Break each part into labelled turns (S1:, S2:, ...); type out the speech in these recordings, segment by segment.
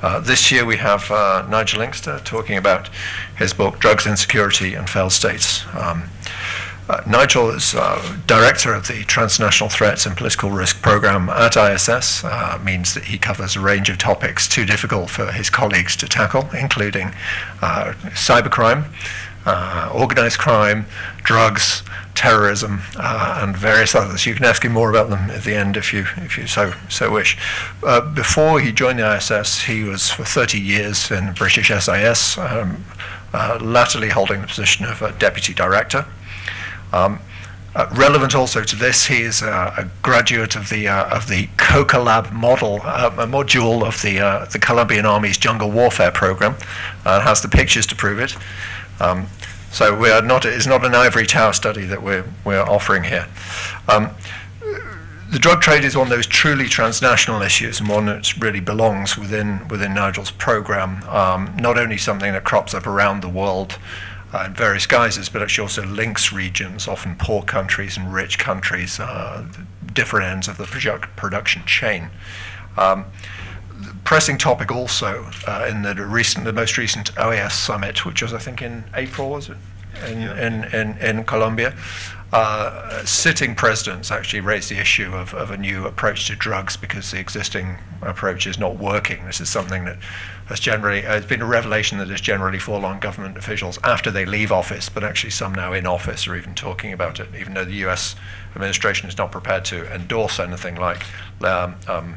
S1: Uh, this year we have uh, Nigel Inkster talking about his book Drugs Insecurity and Failed States. Um, uh, Nigel is uh, director of the Transnational Threats and Political Risk Program at IISS. Uh, means that he covers a range of topics too difficult for his colleagues to tackle, including cybercrime, organized crime, drugs, terrorism, uh, and various others. You can ask him more about them at the end if you if you so so wish. before he joined the IISS, he was for 30 years in British SIS. Um, latterly holding the position of deputy director. Um, uh, relevant also to this, he is uh, a graduate of the uh, of the COCOLAB model, uh, a module of the uh, the Colombian Army's jungle warfare program, and has the pictures to prove it. Um, so we are not it's not an ivory tower study that we're we're offering here. Um, the drug trade is one of those truly transnational issues and one that really belongs within within Nigel's program. Um, not only something that crops up around the world uh, in various guises, but actually also links regions, often poor countries and rich countries, uh, different ends of the produ production chain. Um, pressing topic also uh, in the recent, the most recent OAS summit, which was I think in April, was it, in yeah. in, in, in Colombia. Uh, sitting presidents actually raised the issue of, of a new approach to drugs because the existing approach is not working. This is something that has generally uh, it's been a revelation that has generally fallen on government officials after they leave office, but actually some now in office are even talking about it, even though the U.S. administration is not prepared to endorse anything like um, um,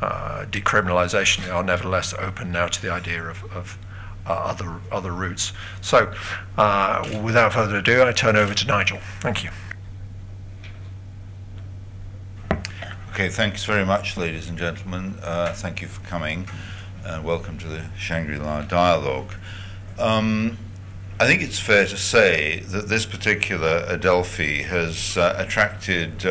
S1: uh, decriminalization. They are nevertheless open now to the idea of, of uh, other other routes. So, uh, without further ado, I turn over to Nigel. Thank you.
S2: Okay, thanks very much, ladies and gentlemen. Uh, thank you for coming, and welcome to the Shangri-La Dialogue. Um, I think it's fair to say that this particular Adelphi has uh, attracted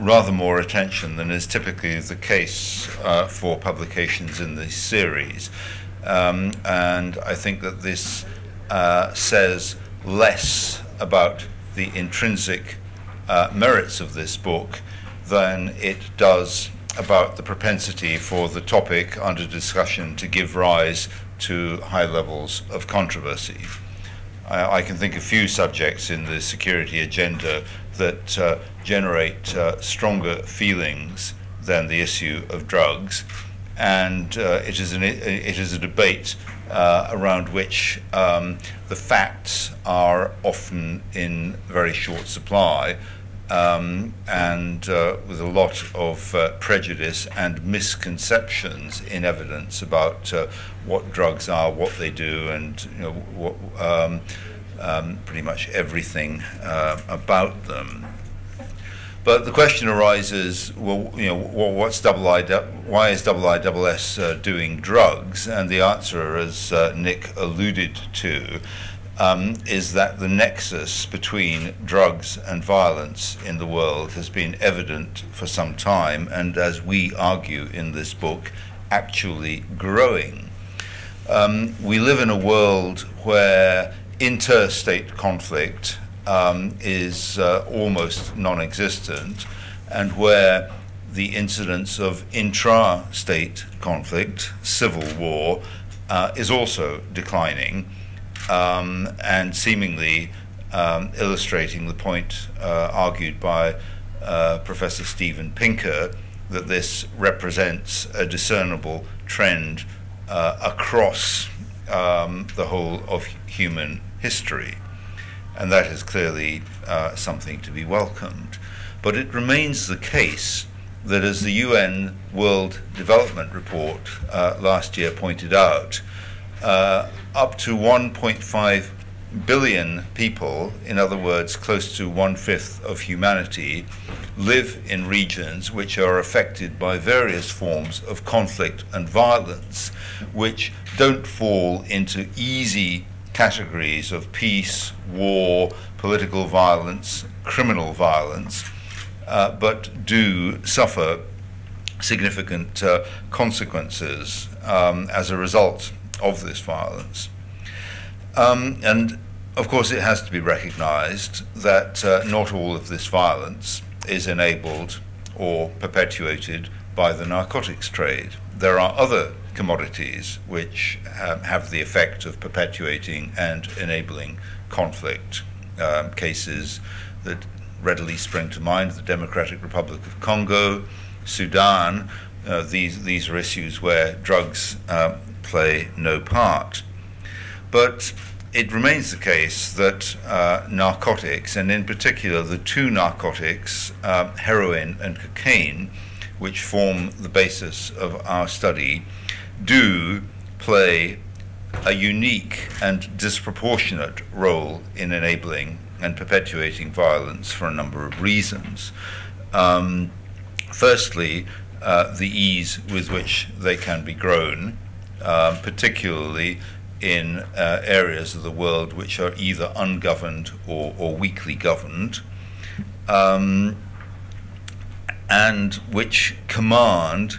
S2: rather more attention than is typically the case uh, for publications in this series. Um, and I think that this uh, says less about the intrinsic uh, merits of this book than it does about the propensity for the topic under discussion to give rise to high levels of controversy. I, I can think of few subjects in the security agenda that uh, generate uh, stronger feelings than the issue of drugs and uh, it is an, it is a debate uh, around which um, the facts are often in very short supply. Um, and uh, with a lot of uh, prejudice and misconceptions in evidence about what drugs are, what they do, and you know, what, um, um pretty much everything uh, about them. But the question arises, well, you know, what's double I, why is double ISS uh, doing drugs? And the answer, as uh, Nick alluded to, um, is that the nexus between drugs and violence in the world has been evident for some time, and as we argue in this book, actually growing. Um, we live in a world where interstate conflict um, is uh, almost non-existent, and where the incidence of intra-state conflict, civil war, uh, is also declining, um, and seemingly um, illustrating the point uh, argued by uh, Professor Steven Pinker that this represents a discernible trend uh, across um, the whole of human history and that is clearly uh, something to be welcomed. But it remains the case that, as the UN World Development Report uh, last year pointed out, uh, up to 1.5 billion people, in other words, close to one fifth of humanity, live in regions which are affected by various forms of conflict and violence, which don't fall into easy categories of peace, war, political violence, criminal violence, uh, but do suffer significant uh, consequences um, as a result of this violence. Um, and of course, it has to be recognized that uh, not all of this violence is enabled or perpetuated by the narcotics trade. There are other commodities which um, have the effect of perpetuating and enabling conflict. Um, cases that readily spring to mind the Democratic Republic of Congo, Sudan. Uh, these, these are issues where drugs uh, play no part. But it remains the case that uh, narcotics, and in particular the two narcotics, uh, heroin and cocaine, which form the basis of our study, do play a unique and disproportionate role in enabling and perpetuating violence for a number of reasons. Um, firstly, uh, the ease with which they can be grown, uh, particularly in uh, areas of the world which are either ungoverned or, or weakly governed, um, and which command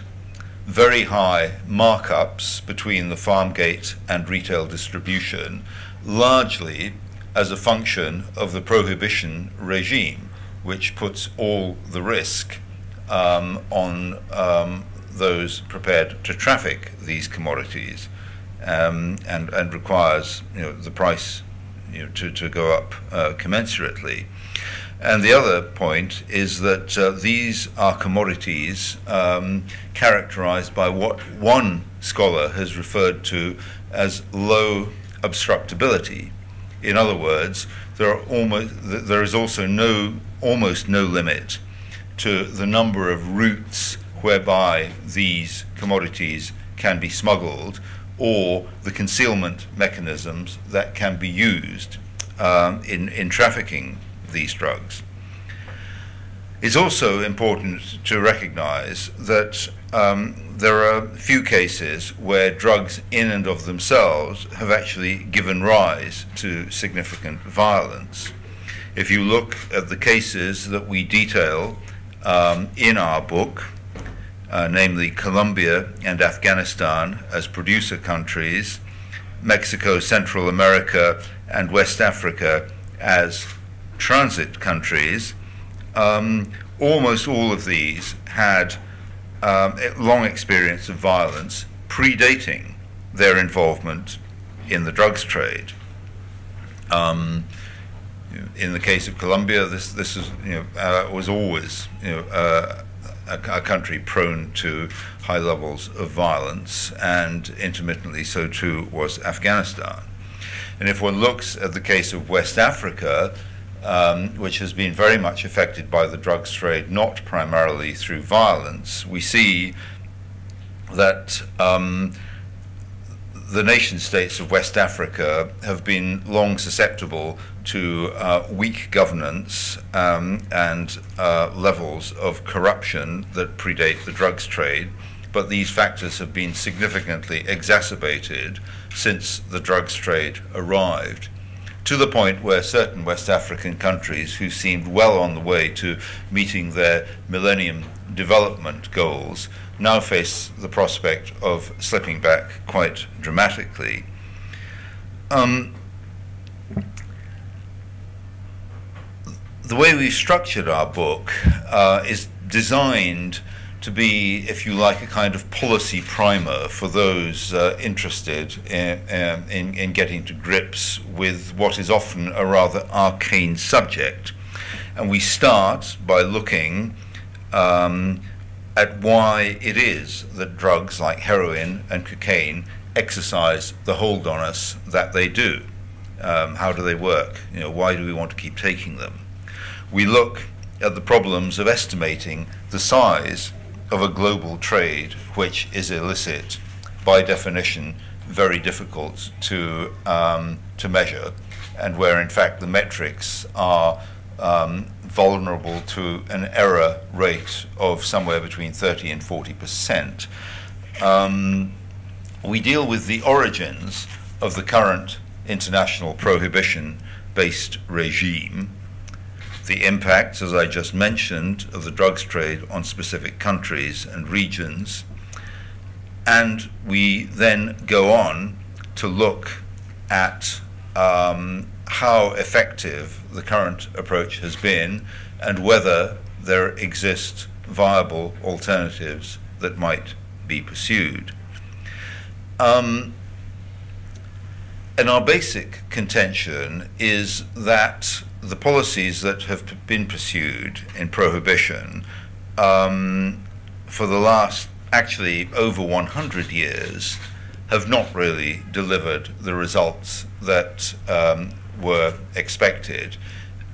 S2: very high markups between the farm gate and retail distribution, largely as a function of the prohibition regime, which puts all the risk um, on um, those prepared to traffic these commodities um, and, and requires you know, the price you know, to, to go up uh, commensurately. And the other point is that uh, these are commodities um, characterized by what one scholar has referred to as low obstructability. In other words, there, are almost, there is also no, almost no limit to the number of routes whereby these commodities can be smuggled or the concealment mechanisms that can be used um, in, in trafficking these drugs. It's also important to recognize that um, there are few cases where drugs in and of themselves have actually given rise to significant violence. If you look at the cases that we detail um, in our book, uh, namely Colombia and Afghanistan as producer countries, Mexico, Central America, and West Africa as transit countries, um, almost all of these had um, long experience of violence predating their involvement in the drugs trade. Um, in the case of Colombia, this this is, you know, uh, was always you know, uh, a, a, country prone to high levels of violence, and intermittently so too was Afghanistan. And if one looks at the case of West Africa, um, which has been very much affected by the drugs trade, not primarily through violence, we see that um, the nation states of West Africa have been long susceptible to uh, weak governance um, and uh, levels of corruption that predate the drugs trade, but these factors have been significantly exacerbated since the drugs trade arrived to the point where certain West African countries who seemed well on the way to meeting their Millennium Development Goals now face the prospect of slipping back quite dramatically. Um, the way we've structured our book uh, is designed to be, if you like, a kind of policy primer for those uh, interested in, um, in, in, getting to grips with what is often a rather arcane subject. And we start by looking um, at why it is that drugs like heroin and cocaine exercise the hold on us that they do. Um, how do they work? You know, why do we want to keep taking them? We look at the problems of estimating the size of a global trade which is illicit, by definition, very difficult to, um, to measure, and where in fact the metrics are um, vulnerable to an error rate of somewhere between 30 and 40 percent. Um, we deal with the origins of the current international prohibition based regime the impacts, as I just mentioned, of the drugs trade on specific countries and regions. And we then go on to look at um, how effective the current approach has been and whether there exist viable alternatives that might be pursued. Um, and our basic contention is that the policies that have been pursued in prohibition um, for the last actually over 100 years have not really delivered the results that um, were expected.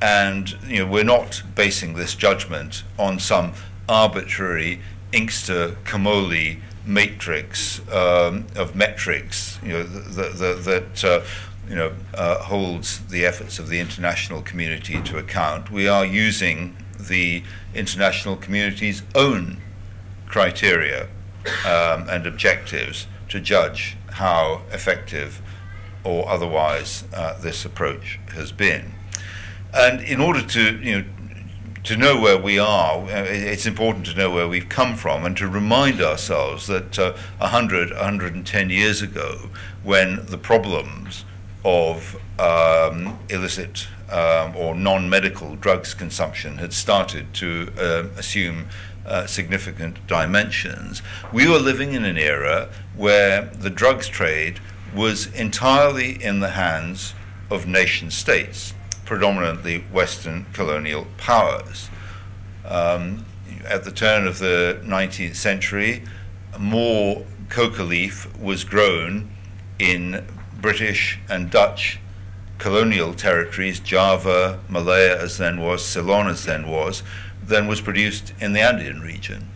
S2: And you know, we're not basing this judgment on some arbitrary Inkster Comolli matrix um, of metrics you know, that uh, you know, uh, holds the efforts of the international community to account. We are using the international community's own criteria um, and objectives to judge how effective or otherwise uh, this approach has been. And in order to, you know, to know where we are, uh, it's important to know where we've come from and to remind ourselves that uh, 100, 110 years ago, when the problems of um, illicit um, or non medical drugs consumption had started to uh, assume uh, significant dimensions, we were living in an era where the drugs trade was entirely in the hands of nation states predominantly Western colonial powers. Um, at the turn of the 19th century, more coca leaf was grown in British and Dutch colonial territories, Java, Malaya as then was, Ceylon as then was, then was produced in the Andean region.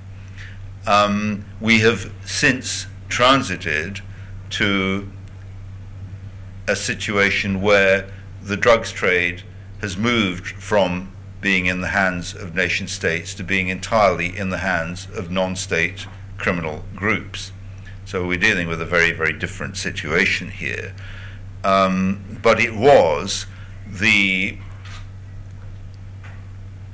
S2: Um, we have since transited to a situation where the drugs trade has moved from being in the hands of nation states to being entirely in the hands of non state criminal groups. So we're dealing with a very, very different situation here. Um, but it was the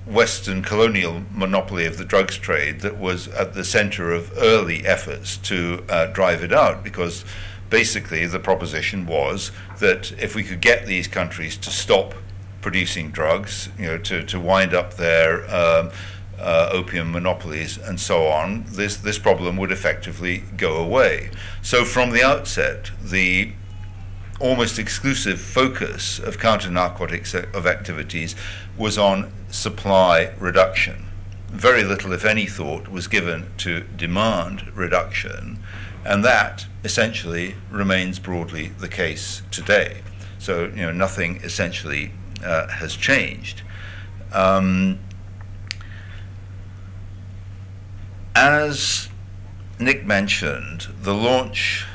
S2: Western colonial monopoly of the drugs trade that was at the center of early efforts to uh, drive it out because basically the proposition was that if we could get these countries to stop producing drugs, you know, to, to wind up their um, uh, opium monopolies and so on, this, this problem would effectively go away. So from the outset, the almost exclusive focus of counter narcotics of activities was on supply reduction. Very little, if any, thought was given to demand reduction, and that essentially remains broadly the case today. So, you know, nothing essentially uh, has changed. Um, as Nick mentioned, the launch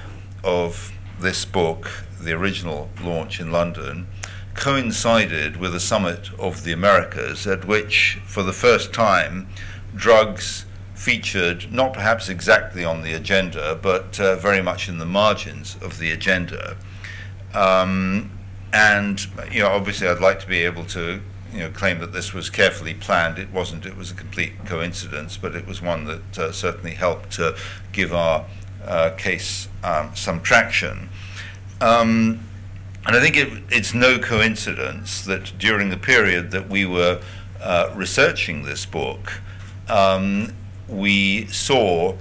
S2: of this book, the original launch in London, coincided with a summit of the Americas at which, for the first time, drugs featured not perhaps exactly on the agenda, but uh, very much in the margins of the agenda. Um, and you know, obviously, I'd like to be able to you know claim that this was carefully planned. It wasn't. It was a complete coincidence, but it was one that uh, certainly helped to give our uh, case um, some traction. Um, and I think it, it's no coincidence that during the period that we were uh, researching this book, um, we saw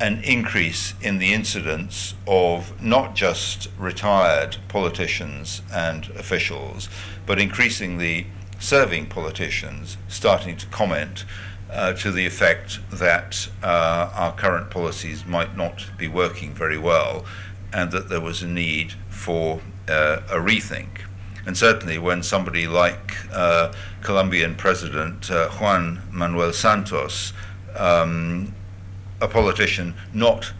S2: an increase in the incidence of not just retired politicians and officials, but increasingly serving politicians starting to comment uh, to the effect that uh, our current policies might not be working very well and that there was a need for uh, a rethink. And certainly when somebody like uh, Colombian President uh, Juan Manuel Santos um, a politician not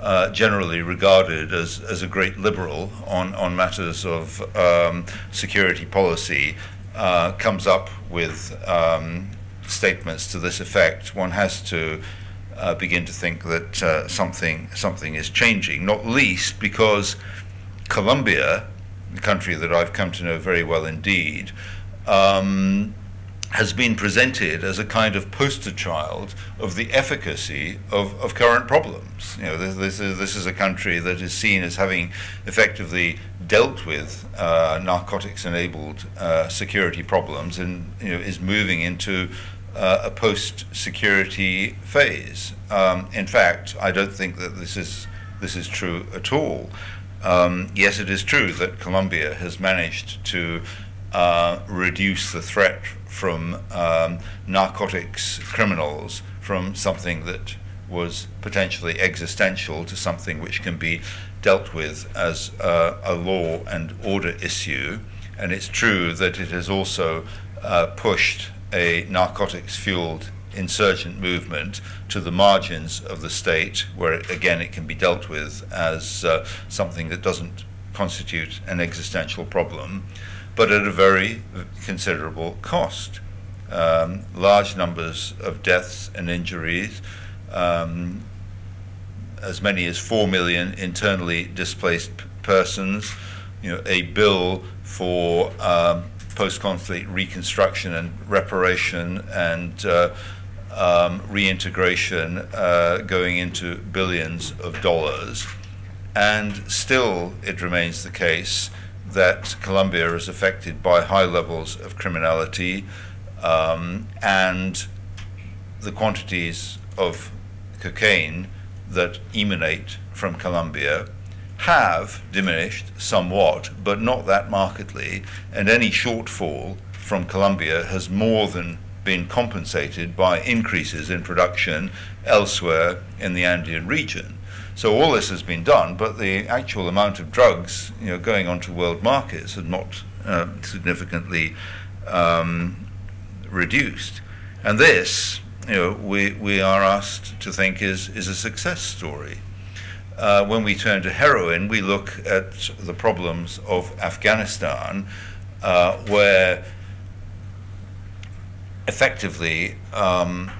S2: uh, generally regarded as, as a great liberal on, on matters of um, security policy uh, comes up with um, statements to this effect, one has to uh, begin to think that uh, something, something is changing, not least because Colombia, the country that I've come to know very well indeed, um, has been presented as a kind of poster child of the efficacy of, of current problems. You know, this, this, is, this is a country that is seen as having effectively dealt with uh, narcotics-enabled uh, security problems and you know, is moving into uh, a post-security phase. Um, in fact, I don't think that this is this is true at all. Um, yes, it is true that Colombia has managed to uh, reduce the threat from um, narcotics criminals from something that was potentially existential to something which can be dealt with as uh, a law and order issue. And it's true that it has also uh, pushed a narcotics fueled insurgent movement to the margins of the state, where it, again it can be dealt with as uh, something that doesn't constitute an existential problem, but at a very considerable cost. Um, large numbers of deaths and injuries, um, as many as 4 million internally displaced persons, you know, a bill for um, post-conflict reconstruction and reparation and uh, um, reintegration uh, going into billions of dollars. And still, it remains the case that Colombia is affected by high levels of criminality um, and the quantities of cocaine that emanate from Colombia have diminished somewhat, but not that markedly, and any shortfall from Colombia has more than been compensated by increases in production elsewhere in the Andean region. So all this has been done, but the actual amount of drugs you know, going onto world markets has not uh, significantly um, reduced. And this, you know, we, we are asked to think is, is a success story. Uh, when we turn to heroin, we look at the problems of Afghanistan, uh, where effectively, um,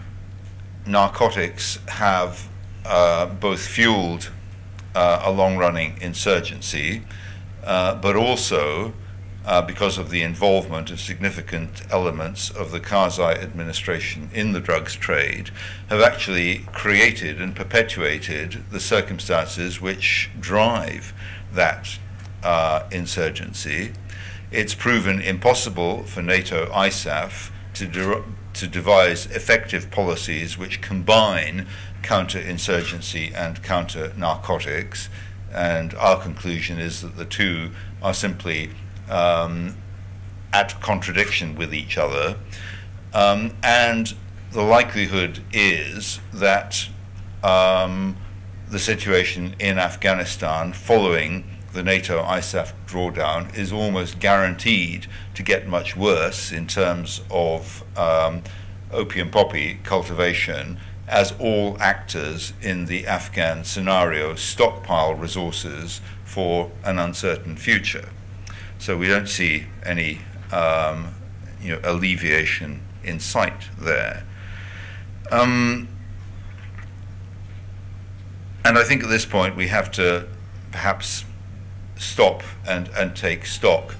S2: narcotics have uh, both fueled uh, a long running insurgency, uh, but also, uh, because of the involvement of significant elements of the Karzai administration in the drugs trade, have actually created and perpetuated the circumstances which drive that insurgency. It's proven impossible for NATO ISAF to, to devise effective policies which combine counterinsurgency and counter narcotics. And our conclusion is that the two are simply um, at contradiction with each other. Um, and the likelihood is that um, the situation in Afghanistan following the NATO ISAF drawdown is almost guaranteed to get much worse in terms of um, opium poppy cultivation as all actors in the Afghan scenario stockpile resources for an uncertain future. So we don't see any um, you know, alleviation in sight there. Um, and I think at this point we have to perhaps stop and, and take stock.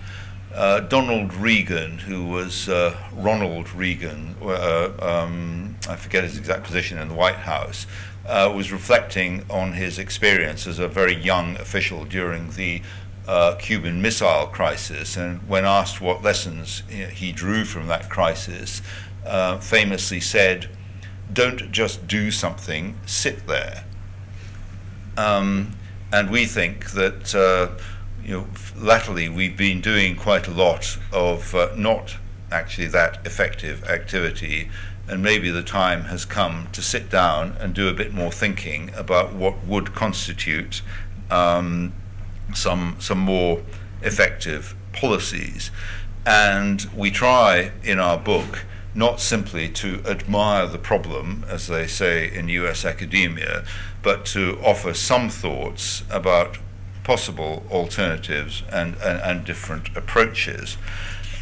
S2: Uh, Donald Regan, who was uh, Ronald Reagan, uh, um, I forget his exact position in the White House, uh, was reflecting on his experience as a very young official during the uh, Cuban Missile Crisis. And when asked what lessons he drew from that crisis, uh, famously said, Don't just do something, sit there. Um, and we think that uh, you know, latterly we've been doing quite a lot of uh, not actually that effective activity, and maybe the time has come to sit down and do a bit more thinking about what would constitute um, some some more effective policies. And we try in our book not simply to admire the problem, as they say in US academia, but to offer some thoughts about possible alternatives and, and, and different approaches.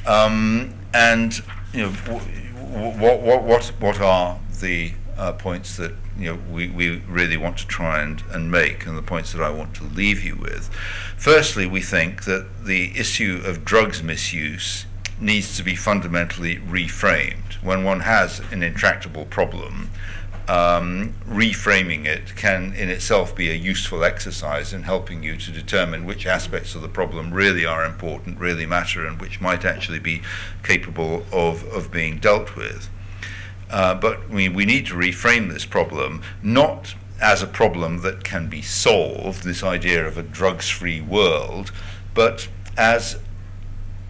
S2: Um, and you know, what, what, what, what are the uh, points that you know, we, we really want to try and, and make, and the points that I want to leave you with? Firstly, we think that the issue of drugs misuse needs to be fundamentally reframed. When one has an intractable problem, um, reframing it can in itself be a useful exercise in helping you to determine which aspects of the problem really are important, really matter, and which might actually be capable of, of being dealt with. Uh, but we, we need to reframe this problem not as a problem that can be solved, this idea of a drugs free world, but as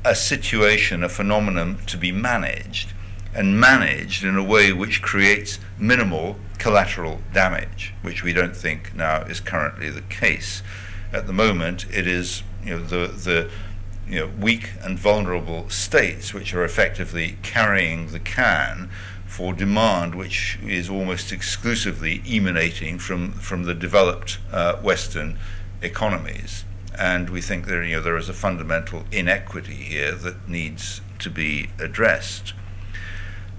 S2: a situation, a phenomenon to be managed, and managed in a way which creates minimal collateral damage, which we don't think now is currently the case. At the moment, it is you know, the, the you know, weak and vulnerable states which are effectively carrying the can for demand which is almost exclusively emanating from, from the developed uh, Western economies. And we think you know, there is a fundamental inequity here that needs to be addressed.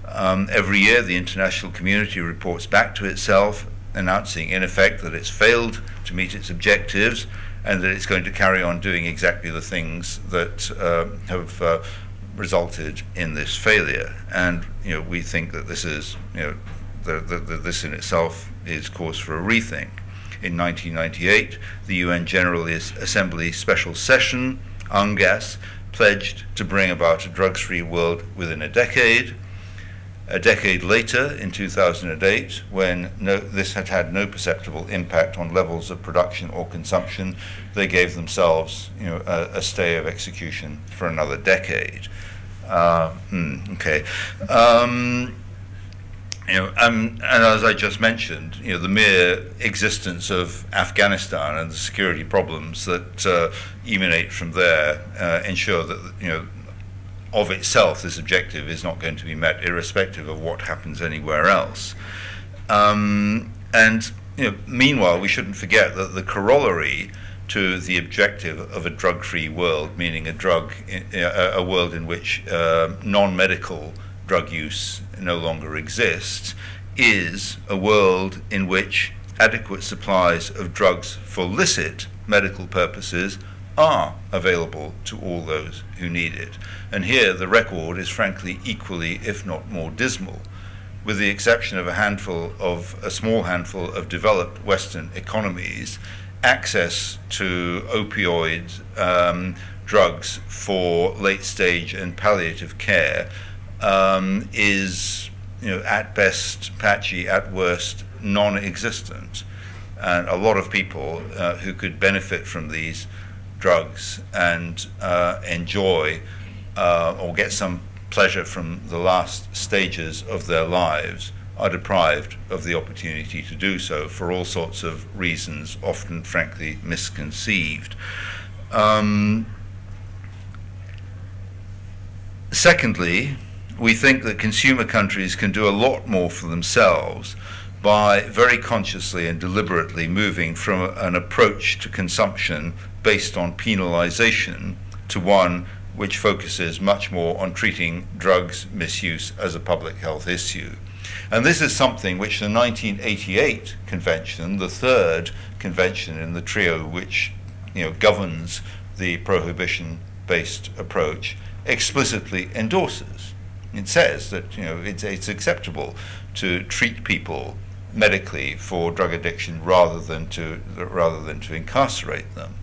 S2: Um, every year, the international community reports back to itself, announcing, in effect, that it's failed to meet its objectives and that it's going to carry on doing exactly the things that uh, have uh, resulted in this failure. And you know, we think that this is, you know, the, the, the, this in itself is cause for a rethink. In 1998, the UN General Assembly Special Session, UNGASS, pledged to bring about a drugs-free world within a decade. A decade later, in 2008, when no, this had had no perceptible impact on levels of production or consumption, they gave themselves you know, a, a stay of execution for another decade. Uh, hmm, okay. Um, you know, um, and as I just mentioned, you know, the mere existence of Afghanistan and the security problems that uh, emanate from there uh, ensure that you know of itself, this objective is not going to be met, irrespective of what happens anywhere else. Um, and you know, meanwhile, we shouldn't forget that the corollary to the objective of a drug-free world, meaning a drug, a, world in which uh, non-medical drug use no longer exists, is a world in which adequate supplies of drugs for licit medical purposes are available to all those who need it. And here the record is frankly equally, if not more dismal, with the exception of a handful of a small handful of developed Western economies, access to opioid um, drugs for late stage and palliative care um, is, you know, at best patchy, at worst non-existent. And a lot of people uh, who could benefit from these drugs and uh, enjoy uh, or get some pleasure from the last stages of their lives are deprived of the opportunity to do so for all sorts of reasons, often frankly misconceived. Um, secondly, we think that consumer countries can do a lot more for themselves by very consciously and deliberately moving from an approach to consumption based on penalization to one which focuses much more on treating drugs misuse as a public health issue. And this is something which the 1988 convention, the third convention in the trio which you know, governs the prohibition-based approach, explicitly endorses. It says that you know, it's, it's acceptable to treat people medically for drug addiction rather than to, rather than to incarcerate them.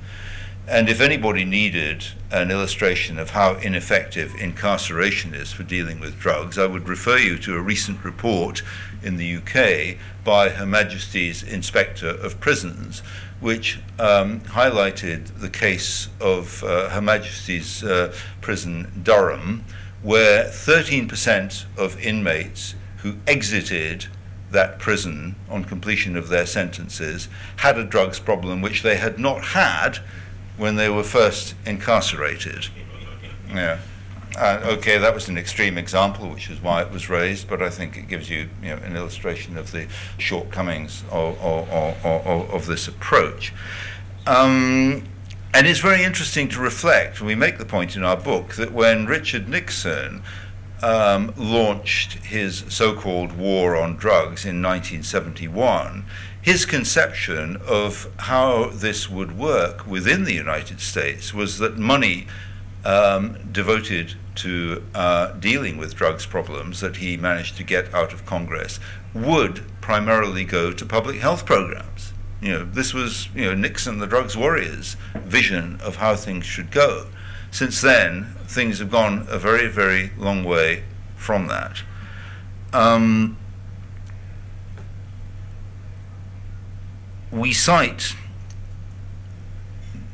S2: And if anybody needed an illustration of how ineffective incarceration is for dealing with drugs, I would refer you to a recent report in the UK by Her Majesty's Inspector of Prisons, which um, highlighted the case of uh, Her Majesty's uh, Prison Durham, where 13% of inmates who exited that prison on completion of their sentences had a drugs problem which they had not had when they were first incarcerated. Yeah. Uh, okay, that was an extreme example, which is why it was raised, but I think it gives you, you know, an illustration of the shortcomings of, of, of, of this approach. Um, and it's very interesting to reflect, and we make the point in our book, that when Richard Nixon um, launched his so called war on drugs in 1971, his conception of how this would work within the United States was that money um, devoted to uh, dealing with drugs problems that he managed to get out of Congress would primarily go to public health programs. You know, this was you know Nixon, the drugs warriors' vision of how things should go. Since then, things have gone a very, very long way from that. Um, we cite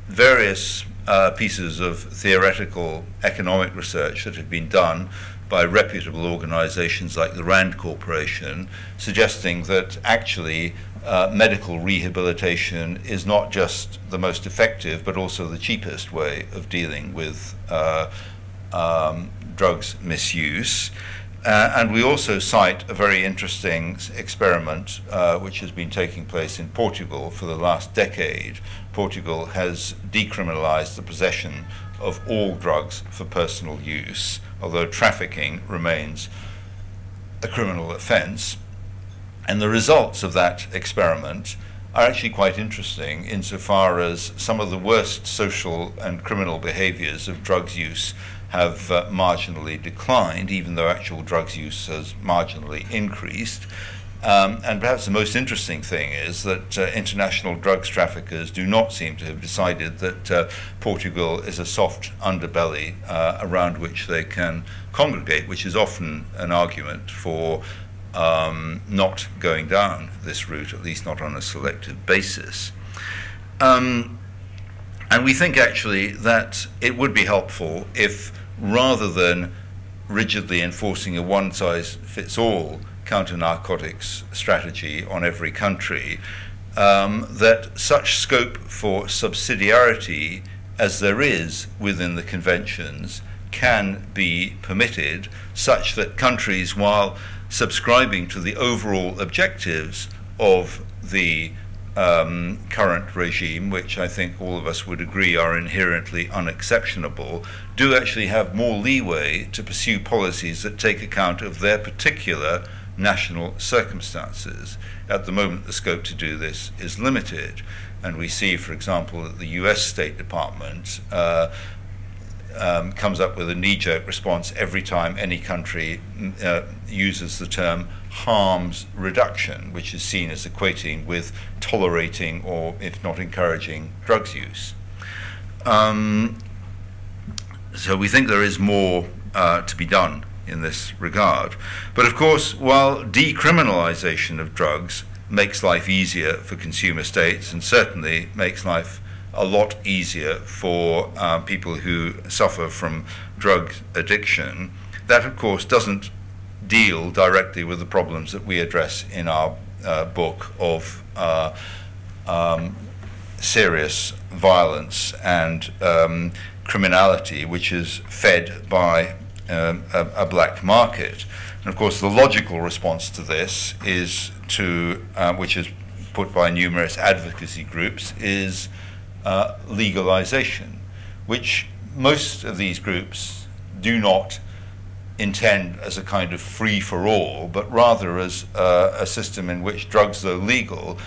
S2: various uh, pieces of theoretical economic research that have been done by reputable organizations like the RAND Corporation, suggesting that actually uh, medical rehabilitation is not just the most effective, but also the cheapest way of dealing with uh, um, drugs misuse. Uh, and we also cite a very interesting experiment uh, which has been taking place in Portugal for the last decade. Portugal has decriminalized the possession of all drugs for personal use, although trafficking remains a criminal offense. And the results of that experiment are actually quite interesting insofar as some of the worst social and criminal behaviors of drugs use have uh, marginally declined, even though actual drugs use has marginally increased. Um, and perhaps the most interesting thing is that uh, international drugs traffickers do not seem to have decided that uh, Portugal is a soft underbelly uh, around which they can congregate, which is often an argument for um, not going down this route, at least not on a selective basis. Um, and we think actually that it would be helpful if rather than rigidly enforcing a one size fits all counter narcotics strategy on every country, um, that such scope for subsidiarity as there is within the conventions can be permitted, such that countries, while subscribing to the overall objectives of the um, current regime, which I think all of us would agree are inherently unexceptionable, do actually have more leeway to pursue policies that take account of their particular national circumstances. At the moment, the scope to do this is limited. And we see, for example, that the US State Department uh, um, comes up with a knee jerk response every time any country uh, uses the term harms reduction, which is seen as equating with tolerating or, if not encouraging, drugs use. Um, so we think there is more uh, to be done in this regard. But of course, while decriminalization of drugs makes life easier for consumer states and certainly makes life a lot easier for uh, people who suffer from drug addiction, that of course doesn't deal directly with the problems that we address in our uh, book of uh, um, serious violence and um, criminality, which is fed by um, a, a, black market. And of course, the logical response to this is to, uh, which is put by numerous advocacy groups, is uh, legalization, which most of these groups do not intend as a kind of free for all, but rather as uh, a system in which drugs, though legal,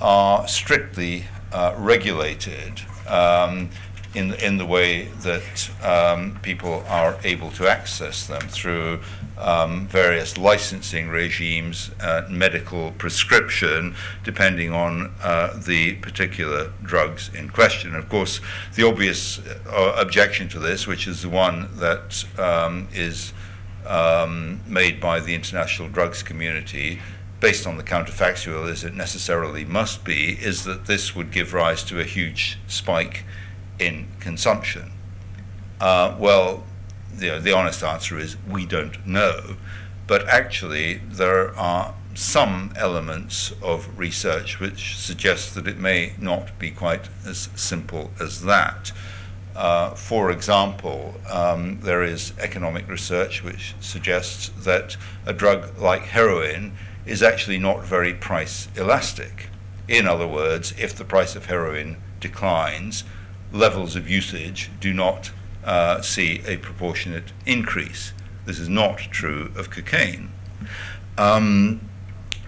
S2: are strictly uh, regulated. Um, in, in the way that um, people are able to access them through um, various licensing regimes, uh, medical prescription, depending on uh, the particular drugs in question. Of course, the obvious uh, objection to this, which is the one that um, is um, made by the international drugs community, based on the counterfactual as it necessarily must be, is that this would give rise to a huge spike in consumption? Uh, well, the, the honest answer is we don't know. But actually, there are some elements of research which suggest that it may not be quite as simple as that. Uh, for example, um, there is economic research which suggests that a drug like heroin is actually not very price elastic. In other words, if the price of heroin declines, levels of usage do not uh, see a proportionate increase. This is not true of cocaine. Um,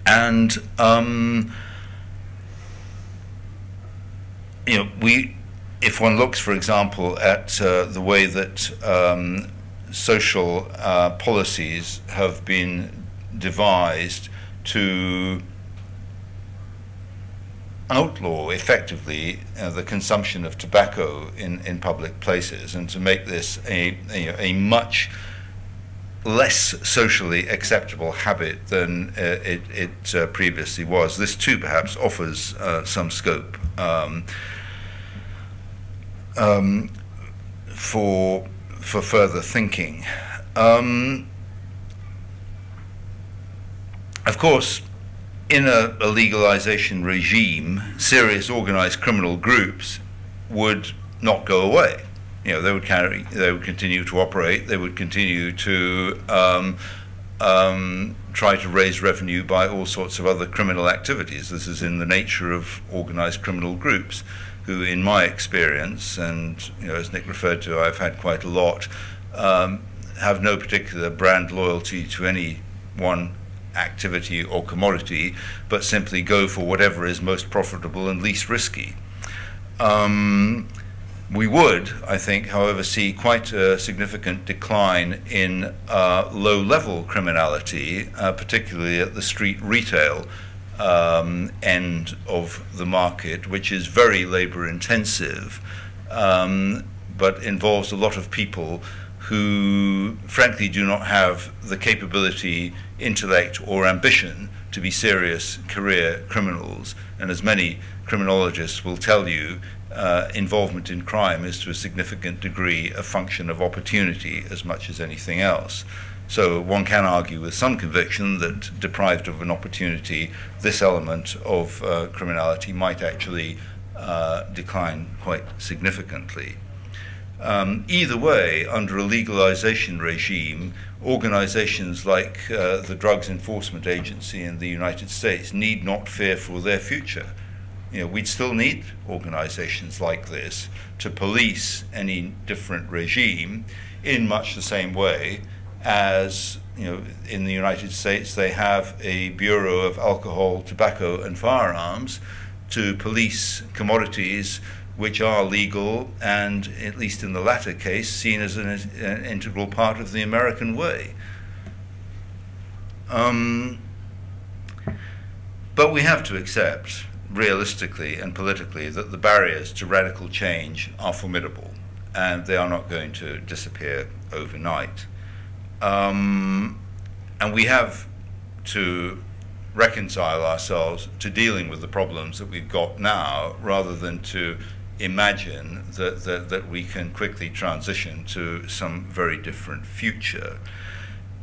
S2: and um, you know, we, if one looks, for example, at uh, the way that um, social uh, policies have been devised to outlaw effectively uh, the consumption of tobacco in, in public places and to make this a, a, a much less socially acceptable habit than uh, it, it uh, previously was. This too perhaps offers uh, some scope um, um, for, for further thinking. Um, of course, in a, a legalization regime, serious organized criminal groups would not go away. You know, they would carry, they would continue to operate. They would continue to um, um, try to raise revenue by all sorts of other criminal activities. This is in the nature of organized criminal groups, who, in my experience, and you know, as Nick referred to, I've had quite a lot, um, have no particular brand loyalty to any one activity or commodity, but simply go for whatever is most profitable and least risky. Um, we would, I think, however, see quite a significant decline in uh, low level criminality, uh, particularly at the street retail um, end of the market, which is very labor intensive, um, but involves a lot of people who, frankly, do not have the capability, intellect, or ambition to be serious career criminals. And as many criminologists will tell you, uh, involvement in crime is to a significant degree a function of opportunity as much as anything else. So one can argue with some conviction that deprived of an opportunity, this element of uh, criminality might actually uh, decline quite significantly. Um, either way, under a legalization regime, organizations like uh, the Drugs Enforcement Agency in the United States need not fear for their future. You know, we'd still need organizations like this to police any different regime in much the same way as you know, in the United States they have a Bureau of Alcohol, Tobacco and Firearms to police commodities which are legal and, at least in the latter case, seen as an, an integral part of the American way. Um, but we have to accept, realistically and politically, that the barriers to radical change are formidable and they are not going to disappear overnight. Um, and we have to reconcile ourselves to dealing with the problems that we've got now rather than to imagine that, that, that we can quickly transition to some very different future.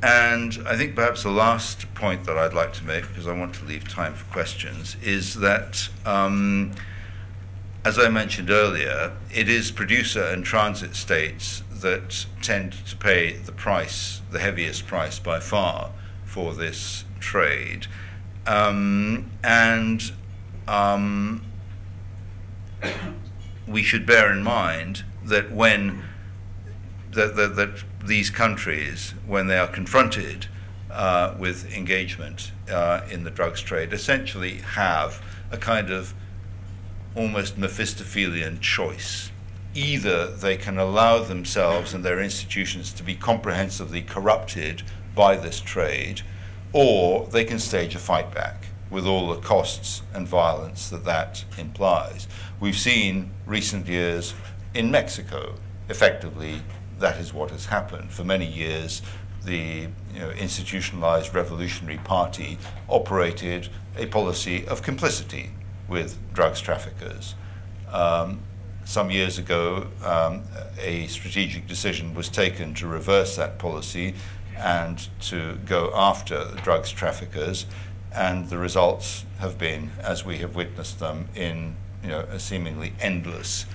S2: And I think perhaps the last point that I'd like to make, because I want to leave time for questions, is that, um, as I mentioned earlier, it is producer and transit states that tend to pay the price, the heaviest price by far, for this trade. Um, and um, we should bear in mind that when that, that, that these countries, when they are confronted uh, with engagement uh, in the drugs trade, essentially have a kind of almost Mephistophelian choice. Either they can allow themselves and their institutions to be comprehensively corrupted by this trade, or they can stage a fight back with all the costs and violence that that implies. We've seen recent years in Mexico, effectively, that is what has happened. For many years, the you know, institutionalized Revolutionary Party operated a policy of complicity with drugs traffickers. Um, some years ago, um, a strategic decision was taken to reverse that policy and to go after drugs traffickers and the results have been, as we have witnessed them, in you know, a seemingly endless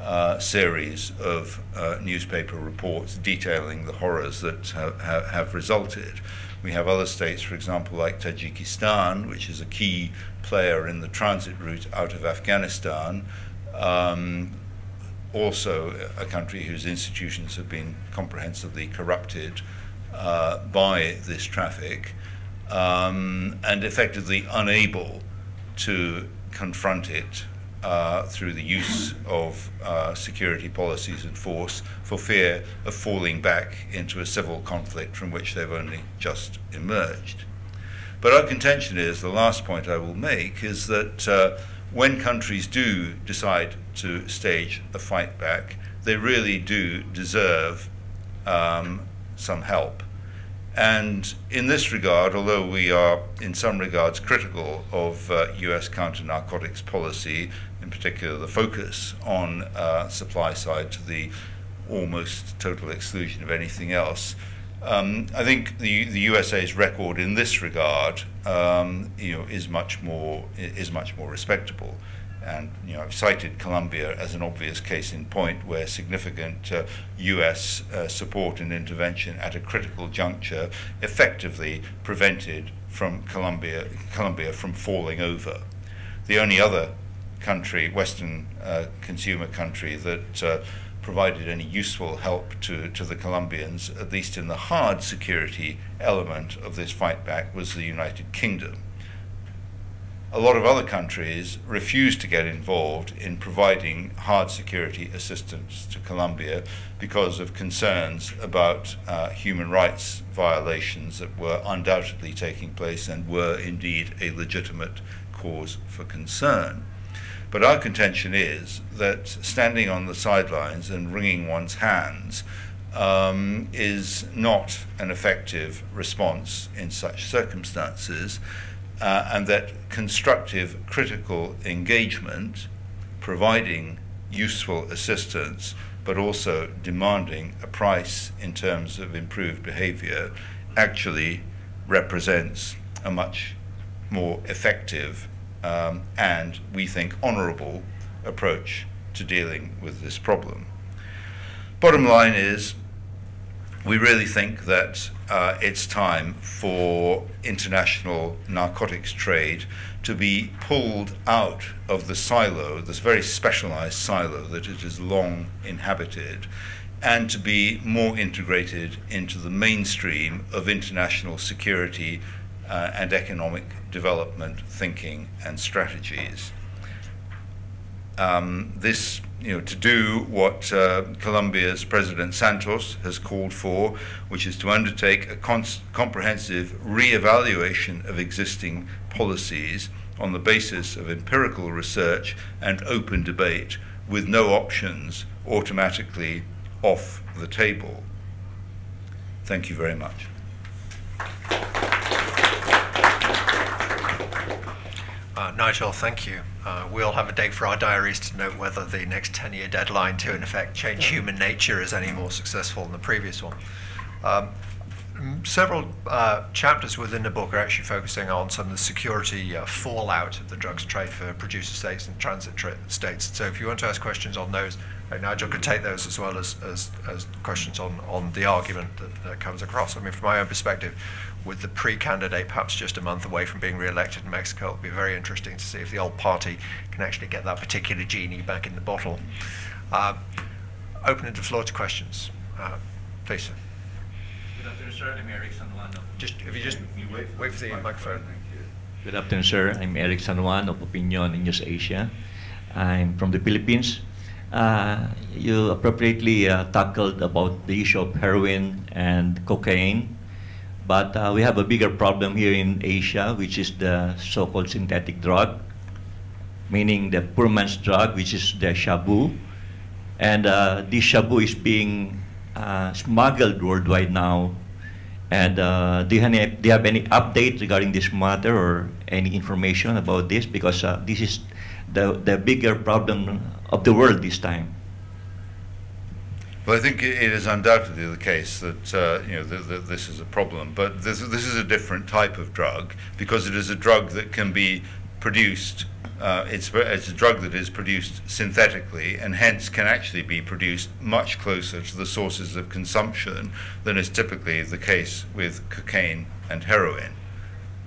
S2: uh, series of uh, newspaper reports detailing the horrors that have, have, have, resulted. We have other states, for example, like Tajikistan, which is a key player in the transit route out of Afghanistan, um, also a country whose institutions have been comprehensively corrupted uh, by this traffic um, and effectively unable to confront it uh, through the use of uh, security policies and force for fear of falling back into a civil conflict from which they've only just emerged. But our contention is the last point I will make is that uh, when countries do decide to stage a fight back, they really do deserve um, some help And in this regard, although we are in some regards critical of uh, US counter narcotics policy, in particular the focus on uh, supply side to the almost total exclusion of anything else, um, I think the, the USA's record in this regard um, you know, is, much more, is much more respectable. And you know, I've cited Colombia as an obvious case in point where significant uh, US uh, support and intervention at a critical juncture effectively prevented from Colombia, Colombia from falling over. The only other country, Western uh, consumer country, that uh, provided any useful help to, to the Colombians, at least in the hard security element of this fight back, was the United Kingdom a lot of other countries refused to get involved in providing hard security assistance to Colombia because of concerns about uh, human rights violations that were undoubtedly taking place and were indeed a legitimate cause for concern. But our contention is that standing on the sidelines and wringing one's hands um, is not an effective response in such circumstances uh, and that constructive critical engagement, providing useful assistance, but also demanding a price in terms of improved behavior, actually represents a much more effective um, and, we think, honorable approach to dealing with this problem. Bottom line is we really think that uh, it's time for international narcotics trade to be pulled out of the silo, this very specialized silo that it has long inhabited, and to be more integrated into the mainstream of international security uh, and economic development thinking and strategies. Um, this you know, to do what uh, Colombia's President Santos has called for, which is to undertake a comprehensive re-evaluation of existing policies on the basis of empirical research and open debate with no options automatically off the table. Thank you very much.
S1: Uh, Nigel, thank you. Uh, we'll have a date for our diaries to note whether the next 10 year deadline to, in effect, change human nature is any more successful than the previous one. Um, several uh, chapters within the book are actually focusing on some of the security uh, fallout of the drugs trade for producer states and transit states. So if you want to ask questions on those, uh, Nigel can take those as well as, as, as questions on, on the argument that, that comes across. I mean, from my own perspective, with the PRI candidate perhaps just a month away from being re-elected in Mexico. It'll be very interesting to see if the old party can actually get that particular genie back in the bottle. Uh, opening the floor to questions. Uh, please, sir.
S3: Good afternoon, sir. I'm Eric San Juan.
S1: Just, if you just you wait, wait for the microphone.
S3: Good afternoon, sir. I'm Eric San Juan of Opinion in News Asia. I'm from the Philippines. Uh, you appropriately uh, tackled about the issue of heroin and cocaine but uh, we have a bigger problem here in Asia, which is the so-called synthetic drug, meaning the poor man's drug, which is the shabu. And uh, this shabu is being uh, smuggled worldwide now. And uh, do, you have any, do you have any update regarding this matter or any information about this? Because uh, this is the, the bigger problem of the world this time.
S2: Well, I think it is undoubtedly the case that uh, you know this is a problem, but this, this is a different type of drug because it is a drug that can be produced. Uh, it's, it's a drug that is produced synthetically and hence can actually be produced much closer to the sources of consumption than is typically the case with cocaine and heroin.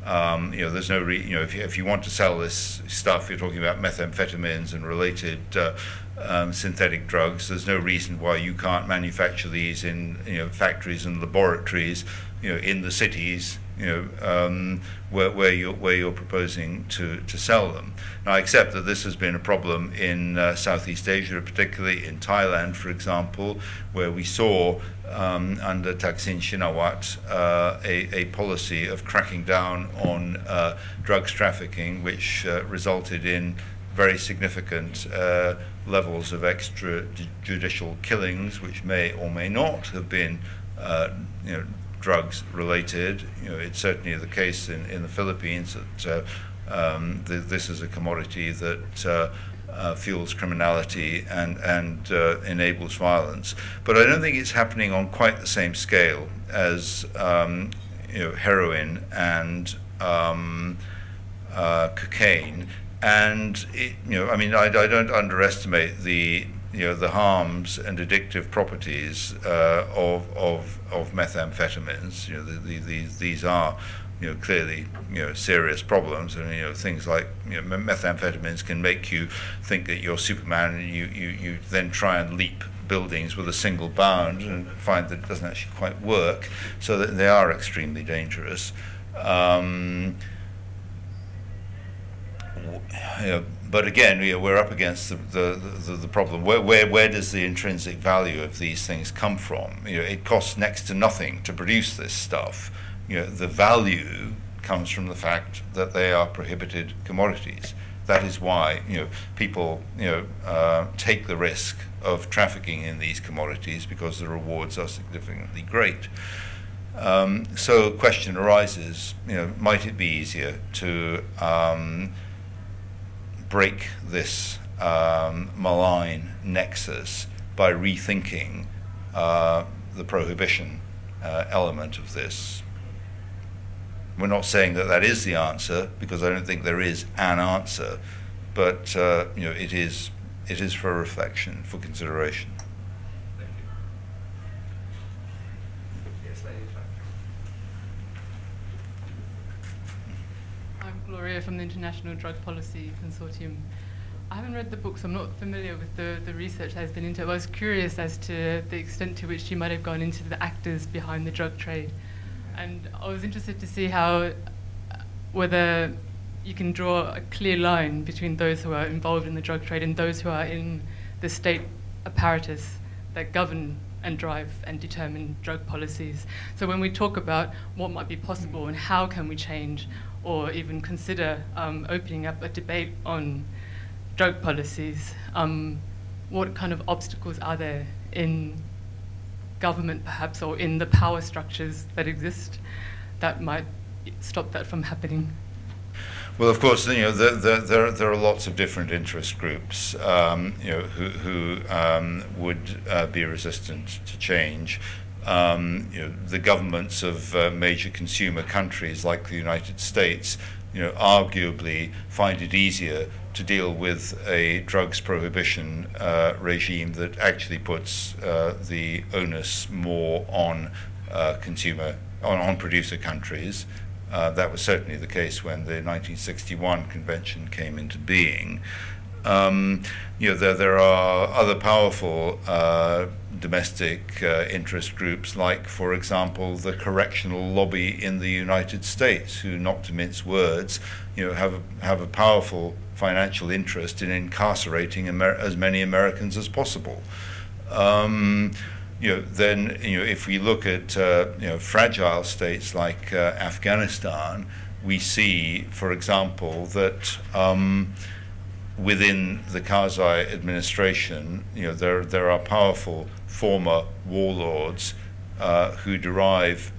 S2: Um, you know, there's no, re- you know, if you, if you want to sell this stuff, you're talking about methamphetamines and related uh, um, synthetic drugs. There's no reason why you can't manufacture these in you know, factories and laboratories, you know, in the cities, you know, um, where, where, you're, where you're proposing to, to sell them. Now, I accept that this has been a problem in uh, Southeast Asia, particularly in Thailand, for example, where we saw um, under Thaksin Shinawatra uh, a, a, policy of cracking down on uh, drugs trafficking, which uh, resulted in very significant uh, levels of extrajudicial killings, which may or may not have been uh, you know, drugs related. You know, it's certainly the case in, in the Philippines that uh, um, th this is a commodity that uh, uh, fuels criminality and, and uh, enables violence. But I don't think it's happening on quite the same scale as um, you know, heroin and um, uh, cocaine. And it, you know, I mean, I, I, don't underestimate the you know the harms and addictive properties uh, of, of of methamphetamines. You know, the, the, these these are you know, clearly, you know, serious problems. And, you know, things like, you know, methamphetamines can make you think that you're Superman and you, you, you then try and leap buildings with a single bound and find that it doesn't actually quite work, so that they are extremely dangerous. Um, know, but again, know, we're up against the, the, the, the, problem. Where, where, where does the intrinsic value of these things come from? You know, it costs next to nothing to produce this stuff you know, the value comes from the fact that they are prohibited commodities. That is why you know, people you know, uh, take the risk of trafficking in these commodities because the rewards are significantly great. Um, so a question arises, you know, might it be easier to um, break this um, malign nexus by rethinking uh, the prohibition uh, element of this we're not saying that that is the answer because I don't think there is an answer, but uh, you know it is it is for reflection, for consideration.
S4: Thank you. Yes,
S5: I'm Gloria from the International Drug Policy Consortium. I haven't read the book, so I'm not familiar with the, the research that has been into it. I was curious as to the extent to which you might have gone into the actors behind the drug trade and I was interested to see how whether you can draw a clear line between those who are involved in the drug trade and those who are in the state apparatus that govern and drive and determine drug policies. So when we talk about what might be possible and how can we change or even consider um, opening up a debate on drug policies, um, what kind of obstacles are there in government perhaps or in the power structures that exist that might stop that from happening?
S2: Well, of course, you know the, the, there there are lots of different interest groups, um, you know, who who um, would uh, be resistant to change. Um, you know, the governments of uh, major consumer countries like the United States, you know, arguably find it easier to deal with a drugs prohibition uh, regime that actually puts uh, the onus more on uh, consumer, on, on producer countries. Uh, that was certainly the case when the 1961 convention came into being. Um, you know, there, there are other powerful uh, domestic uh, interest groups, like, for example, the correctional lobby in the United States, who, not to mince words, you know, have a, have a powerful financial interest in incarcerating Amer as many Americans as possible. Um, you know, then you know, if we look at uh, you know, fragile states like uh, Afghanistan, we see, for example, that um, within the Karzai administration, you know, there there are powerful former warlords uh, who derive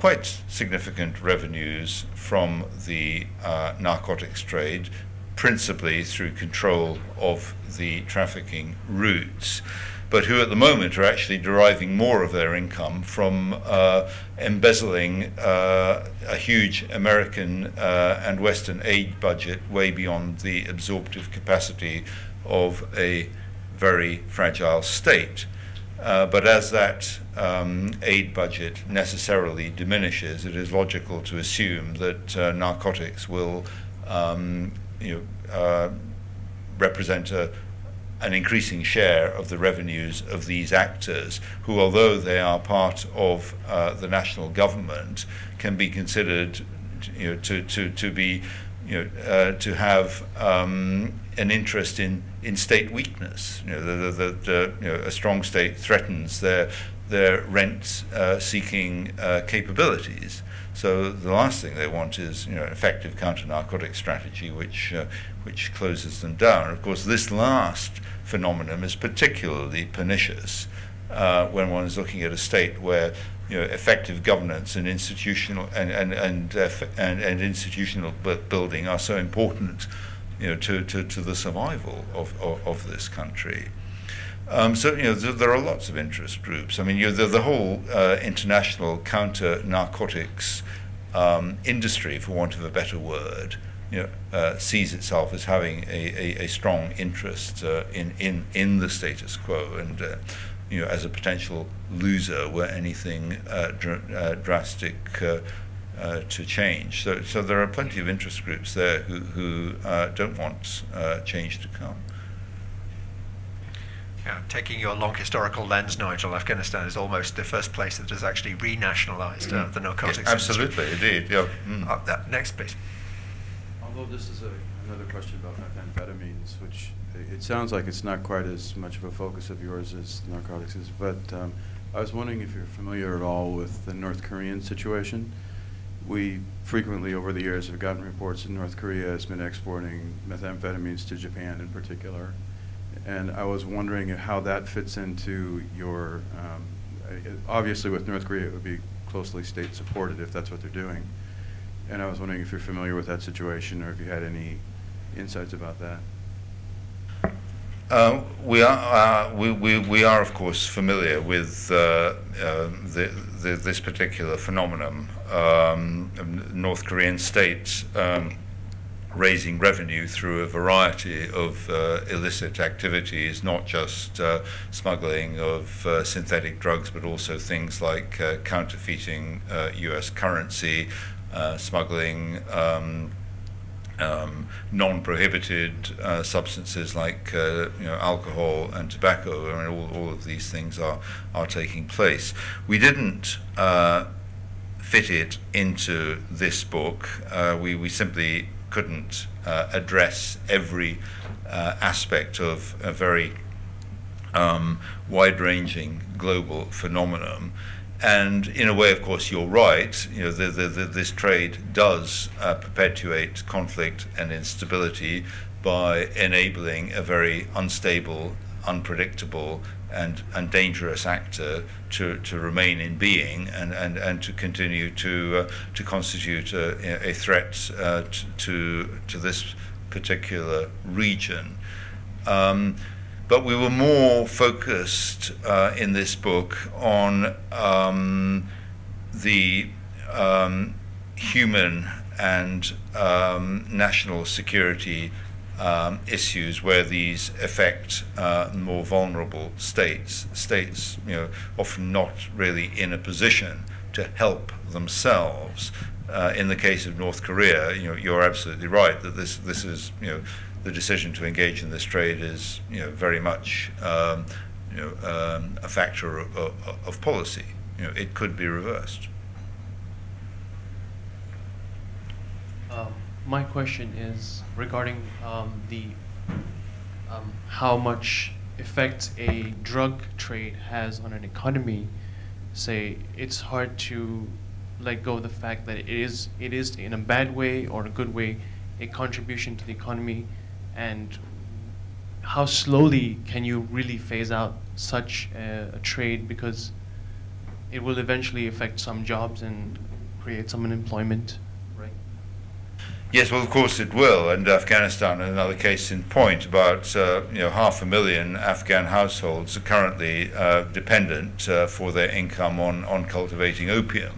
S2: quite significant revenues from the uh, narcotics trade, principally through control of the trafficking routes, but who at the moment are actually deriving more of their income from uh, embezzling uh, a huge American uh, and Western aid budget way beyond the absorptive capacity of a very fragile state. Uh, but as that um, aid budget necessarily diminishes, it is logical to assume that uh, narcotics will um, you know, uh, represent a, an increasing share of the revenues of these actors, who, although they are part of uh, the national government, can be considered you know, to, to, to be you know, uh, to have um, an interest in, in state weakness. You know, the, the, the, you know, a strong state threatens their, their rent-seeking uh, uh, capabilities. So the last thing they want is you know, an effective counter-narcotic strategy which, uh, which closes them down. Of course, this last phenomenon is particularly pernicious uh, when one is looking at a state where you know, effective governance and institutional and and and, uh, and, and institutional building are so important, you know, to, to, to the survival of, of, of this country. Um, so you know th there are lots of interest groups. I mean, you know, the, the whole uh, international counter narcotics um, industry, for want of a better word, you know, uh, sees itself as having a, a, a strong interest uh, in, in in the status quo and uh, you know, as a potential loser were anything uh, dr uh, drastic uh, to change. So, so there are plenty of interest groups there who, who uh, don't want uh, change to come.
S1: Yeah, taking your long historical lens, Nigel, Afghanistan is almost the first place that has actually renationalized uh, the narcotics
S2: yeah, Absolutely,
S1: industry.
S2: indeed. Yeah. Mm.
S1: Uh, next, please.
S4: Although this is a, another question about methamphetamines, which it sounds like it's not quite as much of a focus of yours as narcotics is, but um, I was wondering if you're familiar at all with the North Korean situation. We frequently over the years have gotten reports that North Korea has been exporting methamphetamines to Japan in particular. And I was wondering how that fits into your, um, obviously with North Korea it would be closely state supported if that's what they're doing. And I was wondering if you're familiar with that situation or if you had any insights about that.
S2: Uh, we are uh, we, we, we are of course familiar with uh, um, the, the, this particular phenomenon. Um, North Korean states um, raising revenue through a variety of uh, illicit activities, not just uh, smuggling of synthetic drugs, but also things like counterfeiting U.S. currency, smuggling. Um, um, non-prohibited uh, substances like uh, you know, alcohol and tobacco. I mean, all, all of these things are, are taking place. We didn't uh, fit it into this book. Uh, we, we simply couldn't uh, address every uh, aspect of a very um, wide-ranging global phenomenon. And in a way, of course, you're right. You know, the, the, the, this trade does uh, perpetuate conflict and instability by enabling a very unstable, unpredictable, and, and dangerous actor to, to remain in being and, and, and to continue to, uh, to constitute a, a threat uh, to, to this particular region. Um, but we were more focused uh, in this book on um, the um, human and um, national security um, issues where these affect uh, more vulnerable states, states you know, often not really in a position to help themselves. Uh, in the case of North Korea, you know, you're absolutely right that this, this is, you know, the decision to engage in this trade is you know, very much um, you know, um, a factor of, of, of, policy. You know, it could be reversed.
S6: Um, my question is regarding um, the um, how much effect a drug trade has on an economy. Say it's hard to let go of the fact that it is it is in a bad way or a good way a contribution to the economy and how slowly can you really phase out such a, a, trade because it will eventually affect some jobs and create some unemployment, right?
S2: Yes, well, of course it will. And Afghanistan is another case in point. About uh, you know half a million Afghan households are currently uh, dependent uh, for their income on on cultivating opium.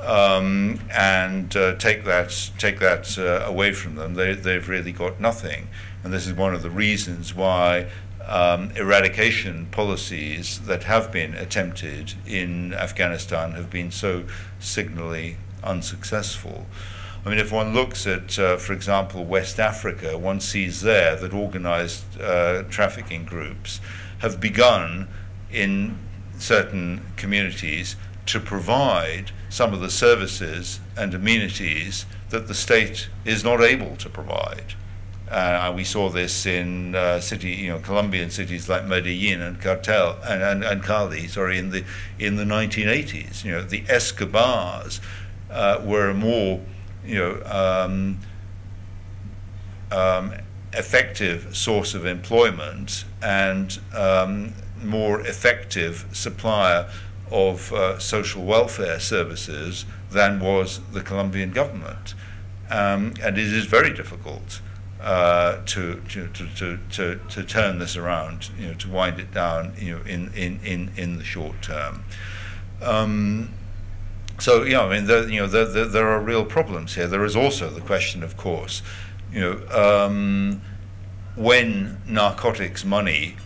S2: Um, and uh, take that take that uh, away from them, they, they've really got nothing. And this is one of the reasons why um, eradication policies that have been attempted in Afghanistan have been so signally unsuccessful. I mean, if one looks at, uh, for example, West Africa, one sees there that organized uh, trafficking groups have begun in certain communities to provide some of the services and amenities that the state is not able to provide. Uh, we saw this in uh, city, you know, Colombian cities like Medellin and Cartel and, and, and Cali, sorry, in the in the 1980s. You know, the Escobars uh, were a more, you know, um, um, effective source of employment and um, more effective supplier of uh, social welfare services than was the Colombian government. Um, and it is very difficult uh, to, to, to, to, to, turn this around, you know, to wind it down you know, in, in, in, in the short term. Um, so, you know, I mean, there, you know, there, there, there, are real problems here. There is also the question, of course, you know, um, when narcotics money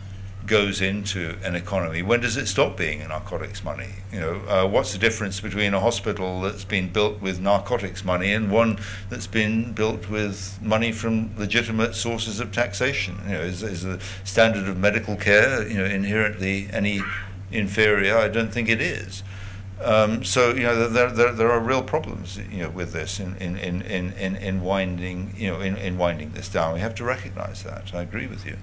S2: goes into an economy, when does it stop being narcotics money? You know, uh, what's the difference between a hospital that's been built with narcotics money and one that's been built with money from legitimate sources of taxation? You know, is, is the standard of medical care, you know, inherently any inferior? I don't think it is. Um, so you know there, there, there are real problems you know with this in, in, in, in, in winding you know in, in winding this down. We have to recognise that. I agree with you.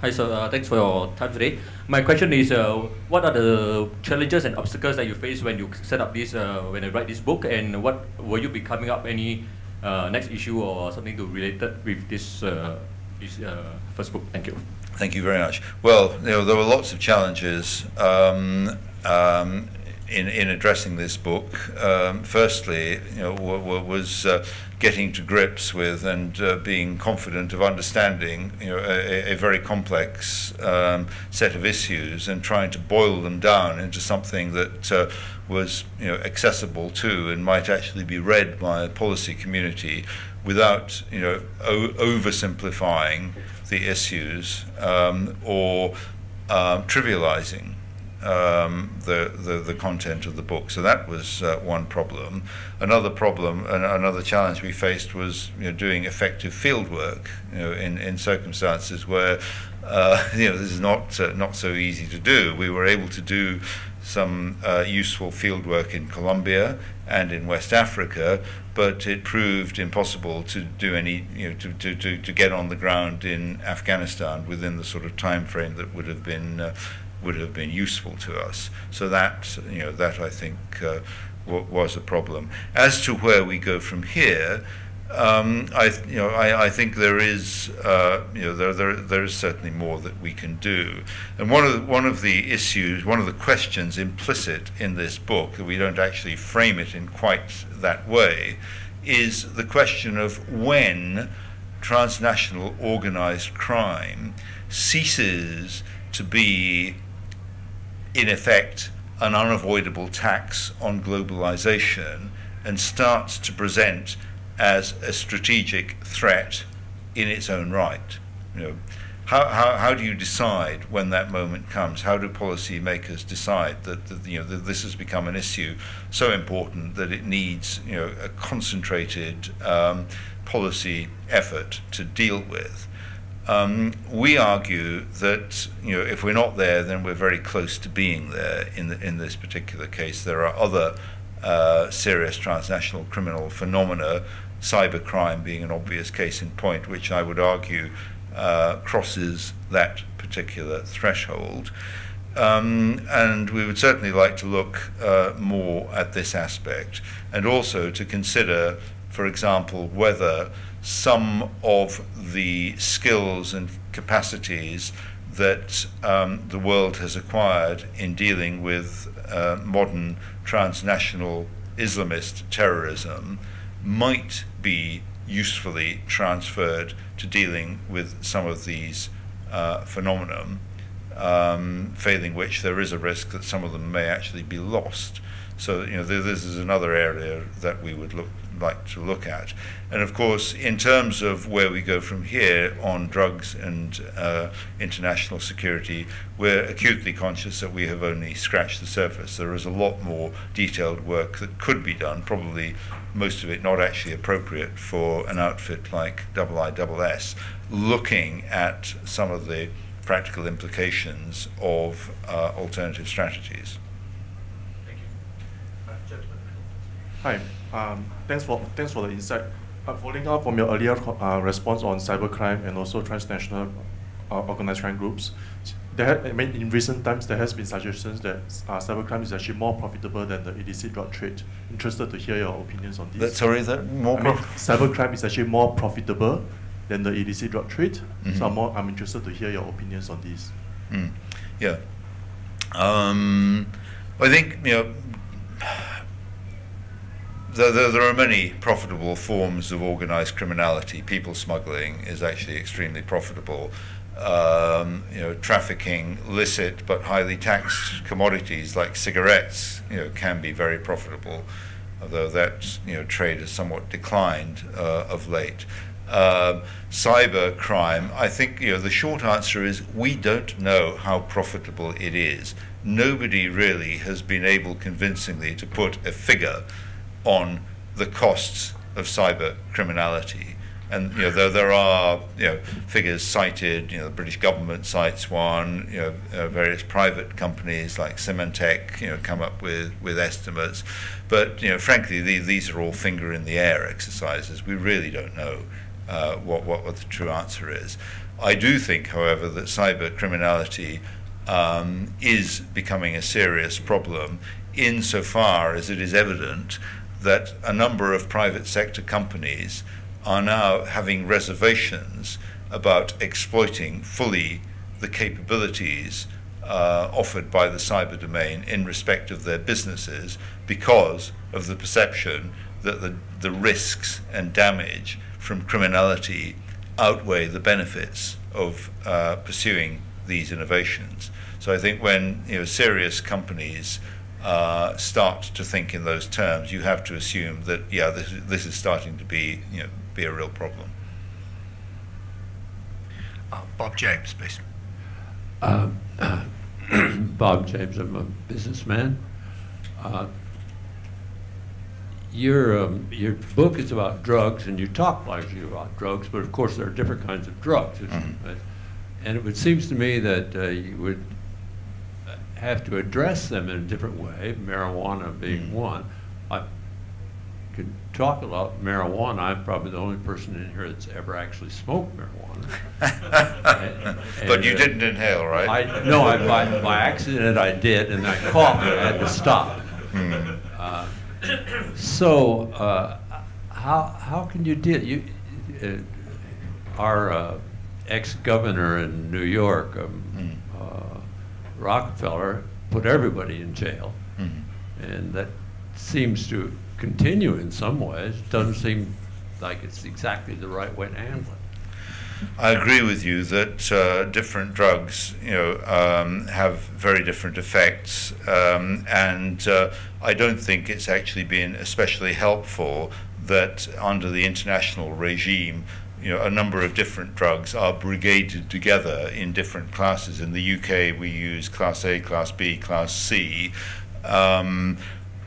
S7: Hi, sir. Uh, thanks for your time today. My question is, uh, what are the challenges and obstacles that you face when you set up this, uh, when you write this book, and what will you be coming up any uh, next issue or something to related with this uh, this uh, first book? Thank you.
S2: Thank you very much. Well, you know, there were lots of challenges. Um, um, in, in addressing this book, um, firstly, you know, was uh, getting to grips with and uh, being confident of understanding, you know, a, a very complex um, set of issues and trying to boil them down into something that uh, was, you know, accessible to and might actually be read by a policy community without, you know, oversimplifying the issues um, or um, trivializing um, the, the, the content of the book. So that was uh, one problem. Another problem, another challenge we faced was you know, doing effective field work you know, in, in circumstances where uh, you know, this is not, uh, not so easy to do. We were able to do some uh, useful field work in Colombia and in West Africa, but it proved impossible to do any, you know, to, to, to, to get on the ground in Afghanistan within the sort of time frame that would have been uh, would have been useful to us. So that, you know, that I think uh, was a problem. As to where we go from here, um, I, you know, I, I, think there is, uh, you know, there, there, there is certainly more that we can do. And one of the, one of the issues, one of the questions implicit in this book, that we don't actually frame it in quite that way, is the question of when transnational organized crime ceases to be in effect, an unavoidable tax on globalization and starts to present as a strategic threat in its own right. You know, how, how, how do you decide when that moment comes? How do policymakers decide that, that you know that this has become an issue so important that it needs you know a concentrated um, policy effort to deal with? Um, we argue that you know if we're not there, then we're very close to being there. In the, in this particular case, there are other uh, serious transnational criminal phenomena, cybercrime being an obvious case in point, which I would argue uh, crosses that particular threshold. Um, and we would certainly like to look uh, more at this aspect, and also to consider, for example, whether some of the skills and capacities that um, the world has acquired in dealing with uh, modern transnational Islamist terrorism might be usefully transferred to dealing with some of these uh, phenomena, um, failing which there is a risk that some of them may actually be lost. So, you know, this is another area that we would look like to look at. And of course, in terms of where we go from here on drugs and uh, international security, we're acutely conscious that we have only scratched the surface. There is a lot more detailed work that could be done, probably most of it not actually appropriate for an outfit like IISS, looking at some of the practical implications of uh, alternative strategies. Thank you.
S8: Uh, Hi, um, thanks for thanks for the insight. Uh, following up from your earlier uh, response on cybercrime and also transnational uh, organized crime groups, there I mean, in recent times there has been suggestions that uh, cybercrime is actually more profitable than the illicit drug trade. Interested to hear your opinions on this.
S2: That, sorry, that more.
S8: I mean, cybercrime is actually more profitable than the illicit drug trade. Mm -hmm. So. I'm, more, I'm interested to hear your opinions on this.
S2: Mm. Yeah. Um, I think you know there, there, are many profitable forms of organized criminality. People smuggling is actually extremely profitable. Um, you know, trafficking licit but highly taxed commodities like cigarettes, you know, can be very profitable, although that you know trade has somewhat declined uh, of late. Uh, cyber crime, I think you know the short answer is we don't know how profitable it is. Nobody really has been able convincingly to put a figure on the costs of cyber criminality. And you know, there, there are you know, figures cited. You know, the British government cites one. You know, uh, various private companies like Symantec, you know, come up with, with estimates. But you know, frankly, the, these are all finger in the air exercises. We really don't know uh, what, what, what the true answer is. I do think, however, that cyber criminality um, is becoming a serious problem insofar as it is evident that a number of private sector companies are now having reservations about exploiting fully the capabilities uh, offered by the cyber domain in respect of their businesses because of the perception that the, the risks and damage from criminality outweigh the benefits of uh, pursuing these innovations. So I think when you know, serious companies uh, start to think in those terms, you have to assume that yeah, this is, this is starting to be you know be a real problem.
S1: Uh, Bob James, please.
S9: Uh, Bob James, I'm a businessman. Uh, your um, your book is about drugs, and you talk largely about drugs, but of course there are different kinds of drugs. Mm -hmm. And it would, seems to me that uh, you would have to address them in a different way, marijuana being mm. one. I could talk about marijuana. I'm probably the only person in here that's ever actually smoked marijuana.
S2: and, but you uh, didn't inhale, right?
S9: I, no, I, by, by accident I did, and I coughed and I had to stop. Mm. Uh, so, uh, how, how can you deal? You, uh, our uh, ex-governor in New York, um, mm Rockefeller put everybody in jail. Mm-hmm. And that seems to continue in some ways. It doesn't seem like it's exactly the right way to handle it.
S2: I agree with you that uh, different drugs, you know, um, have very different effects, um, and uh, I don't think it's actually been especially helpful that under the international regime you know, a number of different drugs are brigaded together in different classes. In the UK, we use class A, class B, class C. Um,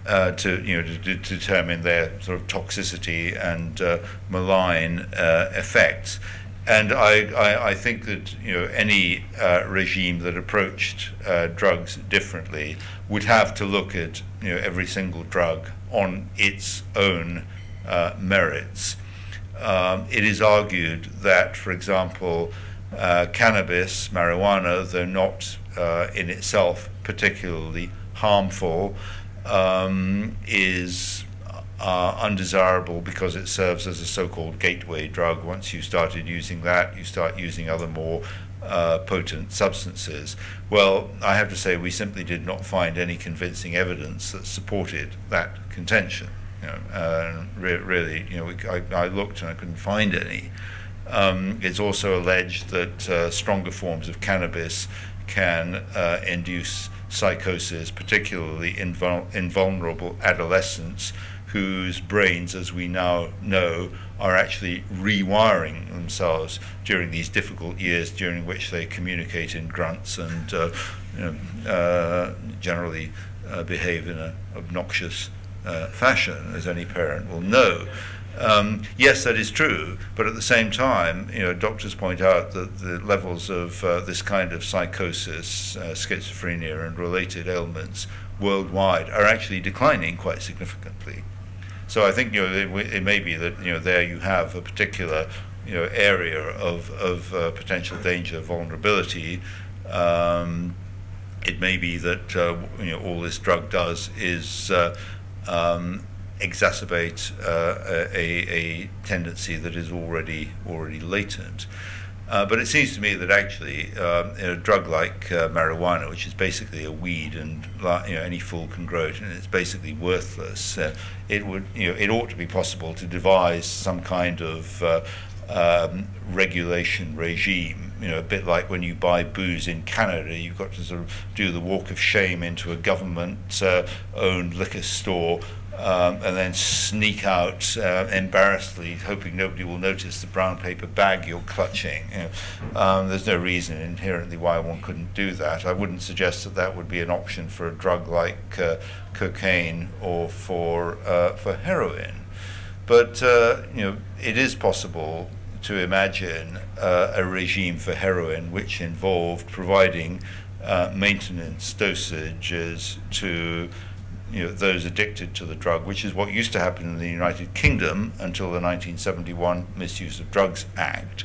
S2: uh, to you know to, to, determine their sort of toxicity and uh, malign uh, effects. And I, I, I, think that you know any uh, regime that approached uh, drugs differently would have to look at you know every single drug on its own uh, merits um, it is argued that, for example, uh, cannabis, marijuana, though not uh, in itself particularly harmful, um, is uh, undesirable because it serves as a so-called gateway drug. Once you started using that, you start using other more uh, potent substances. Well, I have to say we simply did not find any convincing evidence that supported that contention. Know, uh, re really, you know, we, I, I, looked and I couldn't find any. Um, it's also alleged that uh, stronger forms of cannabis can uh, induce psychosis, particularly in vulnerable adolescents whose brains, as we now know, are actually rewiring themselves during these difficult years during which they communicate in grunts and uh, you know, uh, generally uh, behave in an obnoxious uh, fashion, as any parent will know. Um, yes, that is true, but at the same time, you know, doctors point out that the levels of uh, this kind of psychosis, uh, schizophrenia, and related ailments worldwide are actually declining quite significantly. So I think you know it, it may be that you know there you have a particular you know area of of uh, potential danger, vulnerability. Um, it may be that uh, you know all this drug does is uh, um, exacerbate uh, a, a, tendency that is already already latent. Uh, but it seems to me that actually um, a drug like uh, marijuana, which is basically a weed and you know, any fool can grow it, and it's basically worthless. Uh, it would, you know, it ought to be possible to devise some kind of uh, um, regulation regime. You know, a bit like when you buy booze in Canada, you've got to sort of do the walk of shame into a government-owned uh, liquor store um, and then sneak out uh, embarrassedly, hoping nobody will notice the brown paper bag you're clutching. You know, um, there's no reason inherently why one couldn't do that. I wouldn't suggest that that would be an option for a drug like uh, cocaine or for uh, for heroin, but uh, you know it is possible to imagine uh, a regime for heroin which involved providing uh, maintenance dosages to you know, those addicted to the drug, which is what used to happen in the United Kingdom until the 1971 Misuse of Drugs Act.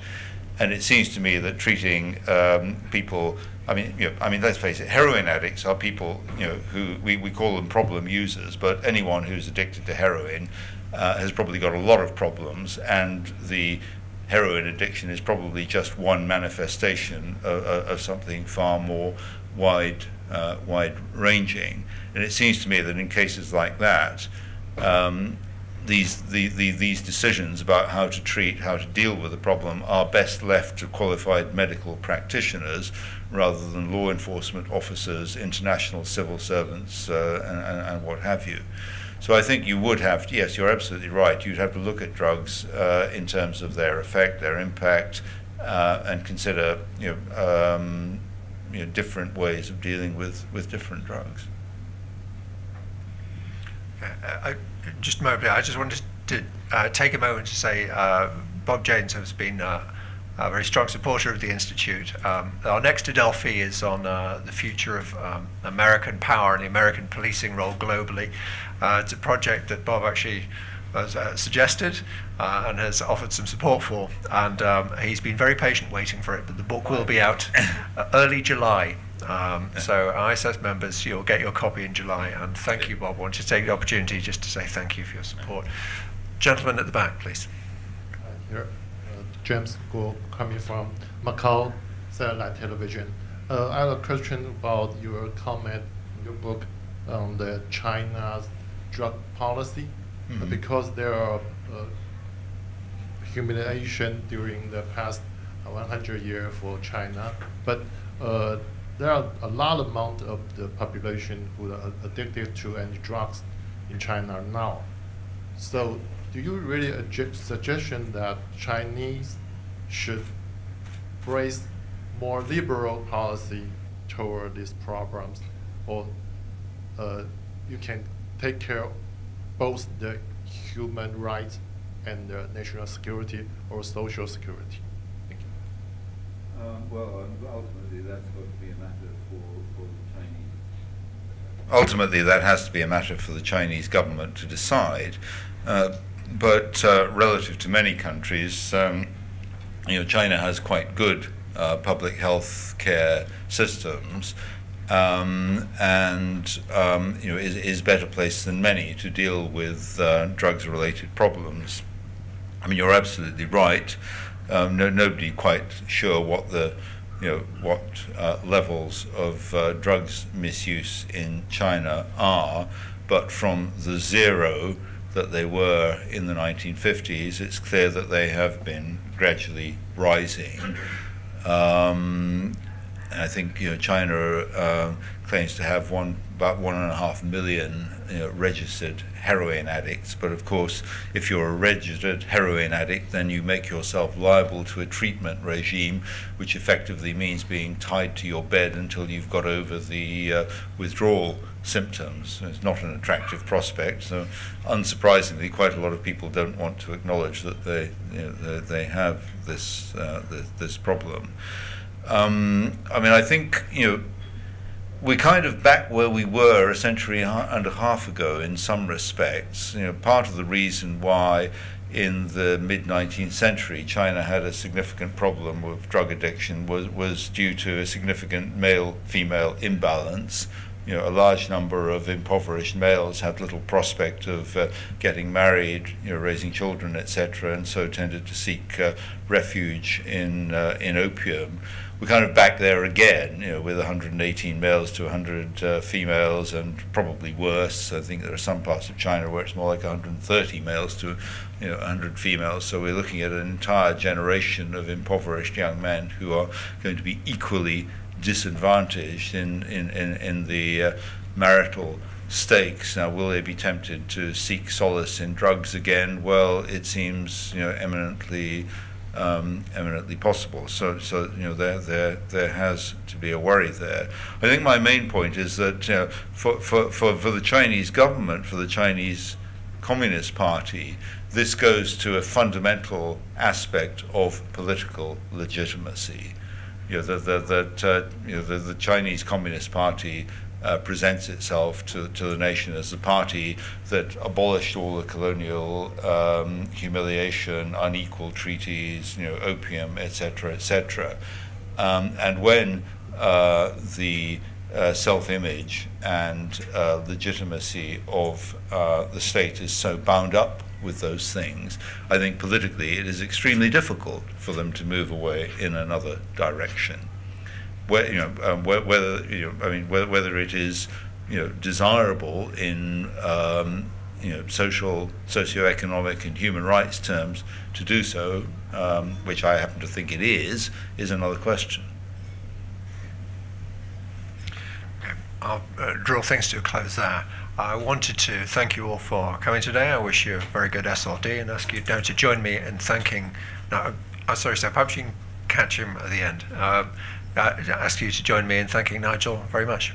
S2: And it seems to me that treating um, people, I mean, you know, I mean, let's face it, heroin addicts are people, you know, who we, we call them problem users, but anyone who's addicted to heroin uh, has probably got a lot of problems, and the heroin addiction is probably just one manifestation of, of something far more wide, uh, wide ranging. And it seems to me that in cases like that, um, these, the, the, these decisions about how to treat, how to deal with the problem are best left to qualified medical practitioners rather than law enforcement officers, international civil servants, uh, and, and, and, what have you. So I think you would have, to, yes, you're absolutely right, you'd have to look at drugs uh, in terms of their effect, their impact, uh, and consider you know, um, you know, different ways of dealing with, with different drugs.
S1: Uh, I, just moment, I just wanted to uh, take a moment to say uh, Bob Janes has been uh, a very strong supporter of the Institute. Um, our next Adelphi is on uh, the future of um, American power and the American policing role globally. Uh, it's a project that Bob actually has uh, suggested uh, and has offered some support for. And um, he's been very patient waiting for it, but the book will be out uh, early July. Um, so ISS members, you'll get your copy in July. And thank you, Bob. I want to take the opportunity just to say thank you for your support. Gentleman at the back, please.
S10: Here, uh, James Guo, coming from Macau Satellite Television. Uh, I have a question about your comment in your book on the China's drug policy. Mm -hmm. because there are uh, humiliation during the past 100 years for China, but uh, there are a lot amount of the population who are addicted to any drugs in China now. So do you really suggestion that Chinese should raise more liberal policy toward these problems, or uh, you can take care of both the human rights and the national security or social security. Thank you.
S2: Um, well, ultimately, that's got to be a matter for, for the Chinese. Ultimately, that has to be a matter for the Chinese government to decide. Uh, but uh, relative to many countries, um, you know, China has quite good uh, public health care systems um, and um, you know is, is better placed than many to deal with uh, drugs-related problems. I mean, you're absolutely right. Um, no, nobody quite sure what the you know what uh, levels of uh, drugs misuse in China are, but from the zero that they were in the 1950s, it's clear that they have been gradually rising. Um, and I think you know China uh, claims to have one about one and a half million you know, registered heroin addicts. But of course, if you're a registered heroin addict, then you make yourself liable to a treatment regime, which effectively means being tied to your bed until you've got over the uh, withdrawal symptoms. It's not an attractive prospect. So, unsurprisingly, quite a lot of people don't want to acknowledge that they you know, they have this, uh, this this problem. Um, I mean, I think, you know, we're kind of back where we were a century and a half ago in some respects. You know, part of the reason why in the mid 19th century China had a significant problem with drug addiction was, was due to a significant male female imbalance. You know, a large number of impoverished males had little prospect of uh, getting married, you know, raising children, etc., and so tended to seek uh, refuge in uh, in opium. We're kind of back there again, you know, with 118 males to 100 uh, females, and probably worse. I think there are some parts of China where it's more like 130 males to, you know, 100 females. So we're looking at an entire generation of impoverished young men who are going to be equally disadvantaged in, in, in, in the uh, marital stakes. Now, will they be tempted to seek solace in drugs again? Well, it seems you know eminently um, eminently possible. So, so you know there there there has to be a worry there. I think my main point is that you know, for, for, for, for the Chinese government, for the Chinese Communist Party, this goes to a fundamental aspect of political legitimacy you know, that, uh, you know, the, the Chinese Communist Party uh, presents itself to, to the nation as the party that abolished all the colonial um, humiliation, unequal treaties, you know, opium, etc., etc. Um, and when uh, the uh, self-image and uh, legitimacy of uh, the state is so bound up with those things, I think politically it is extremely difficult for them to move away in another direction. Where, you know, um, whether you know, I mean, whether, whether it is you know desirable in um, you know social, socio-economic, and human rights terms to do so, um, which I happen to think it is, is another question.
S1: I'll uh, draw things to a close there. I wanted to thank you all for coming today. I wish you a very good SLD and ask you now to join me in thanking. Now, I'm sorry, sir, perhaps you can catch him at the end. Uh, I ask you to join me in thanking Nigel very much.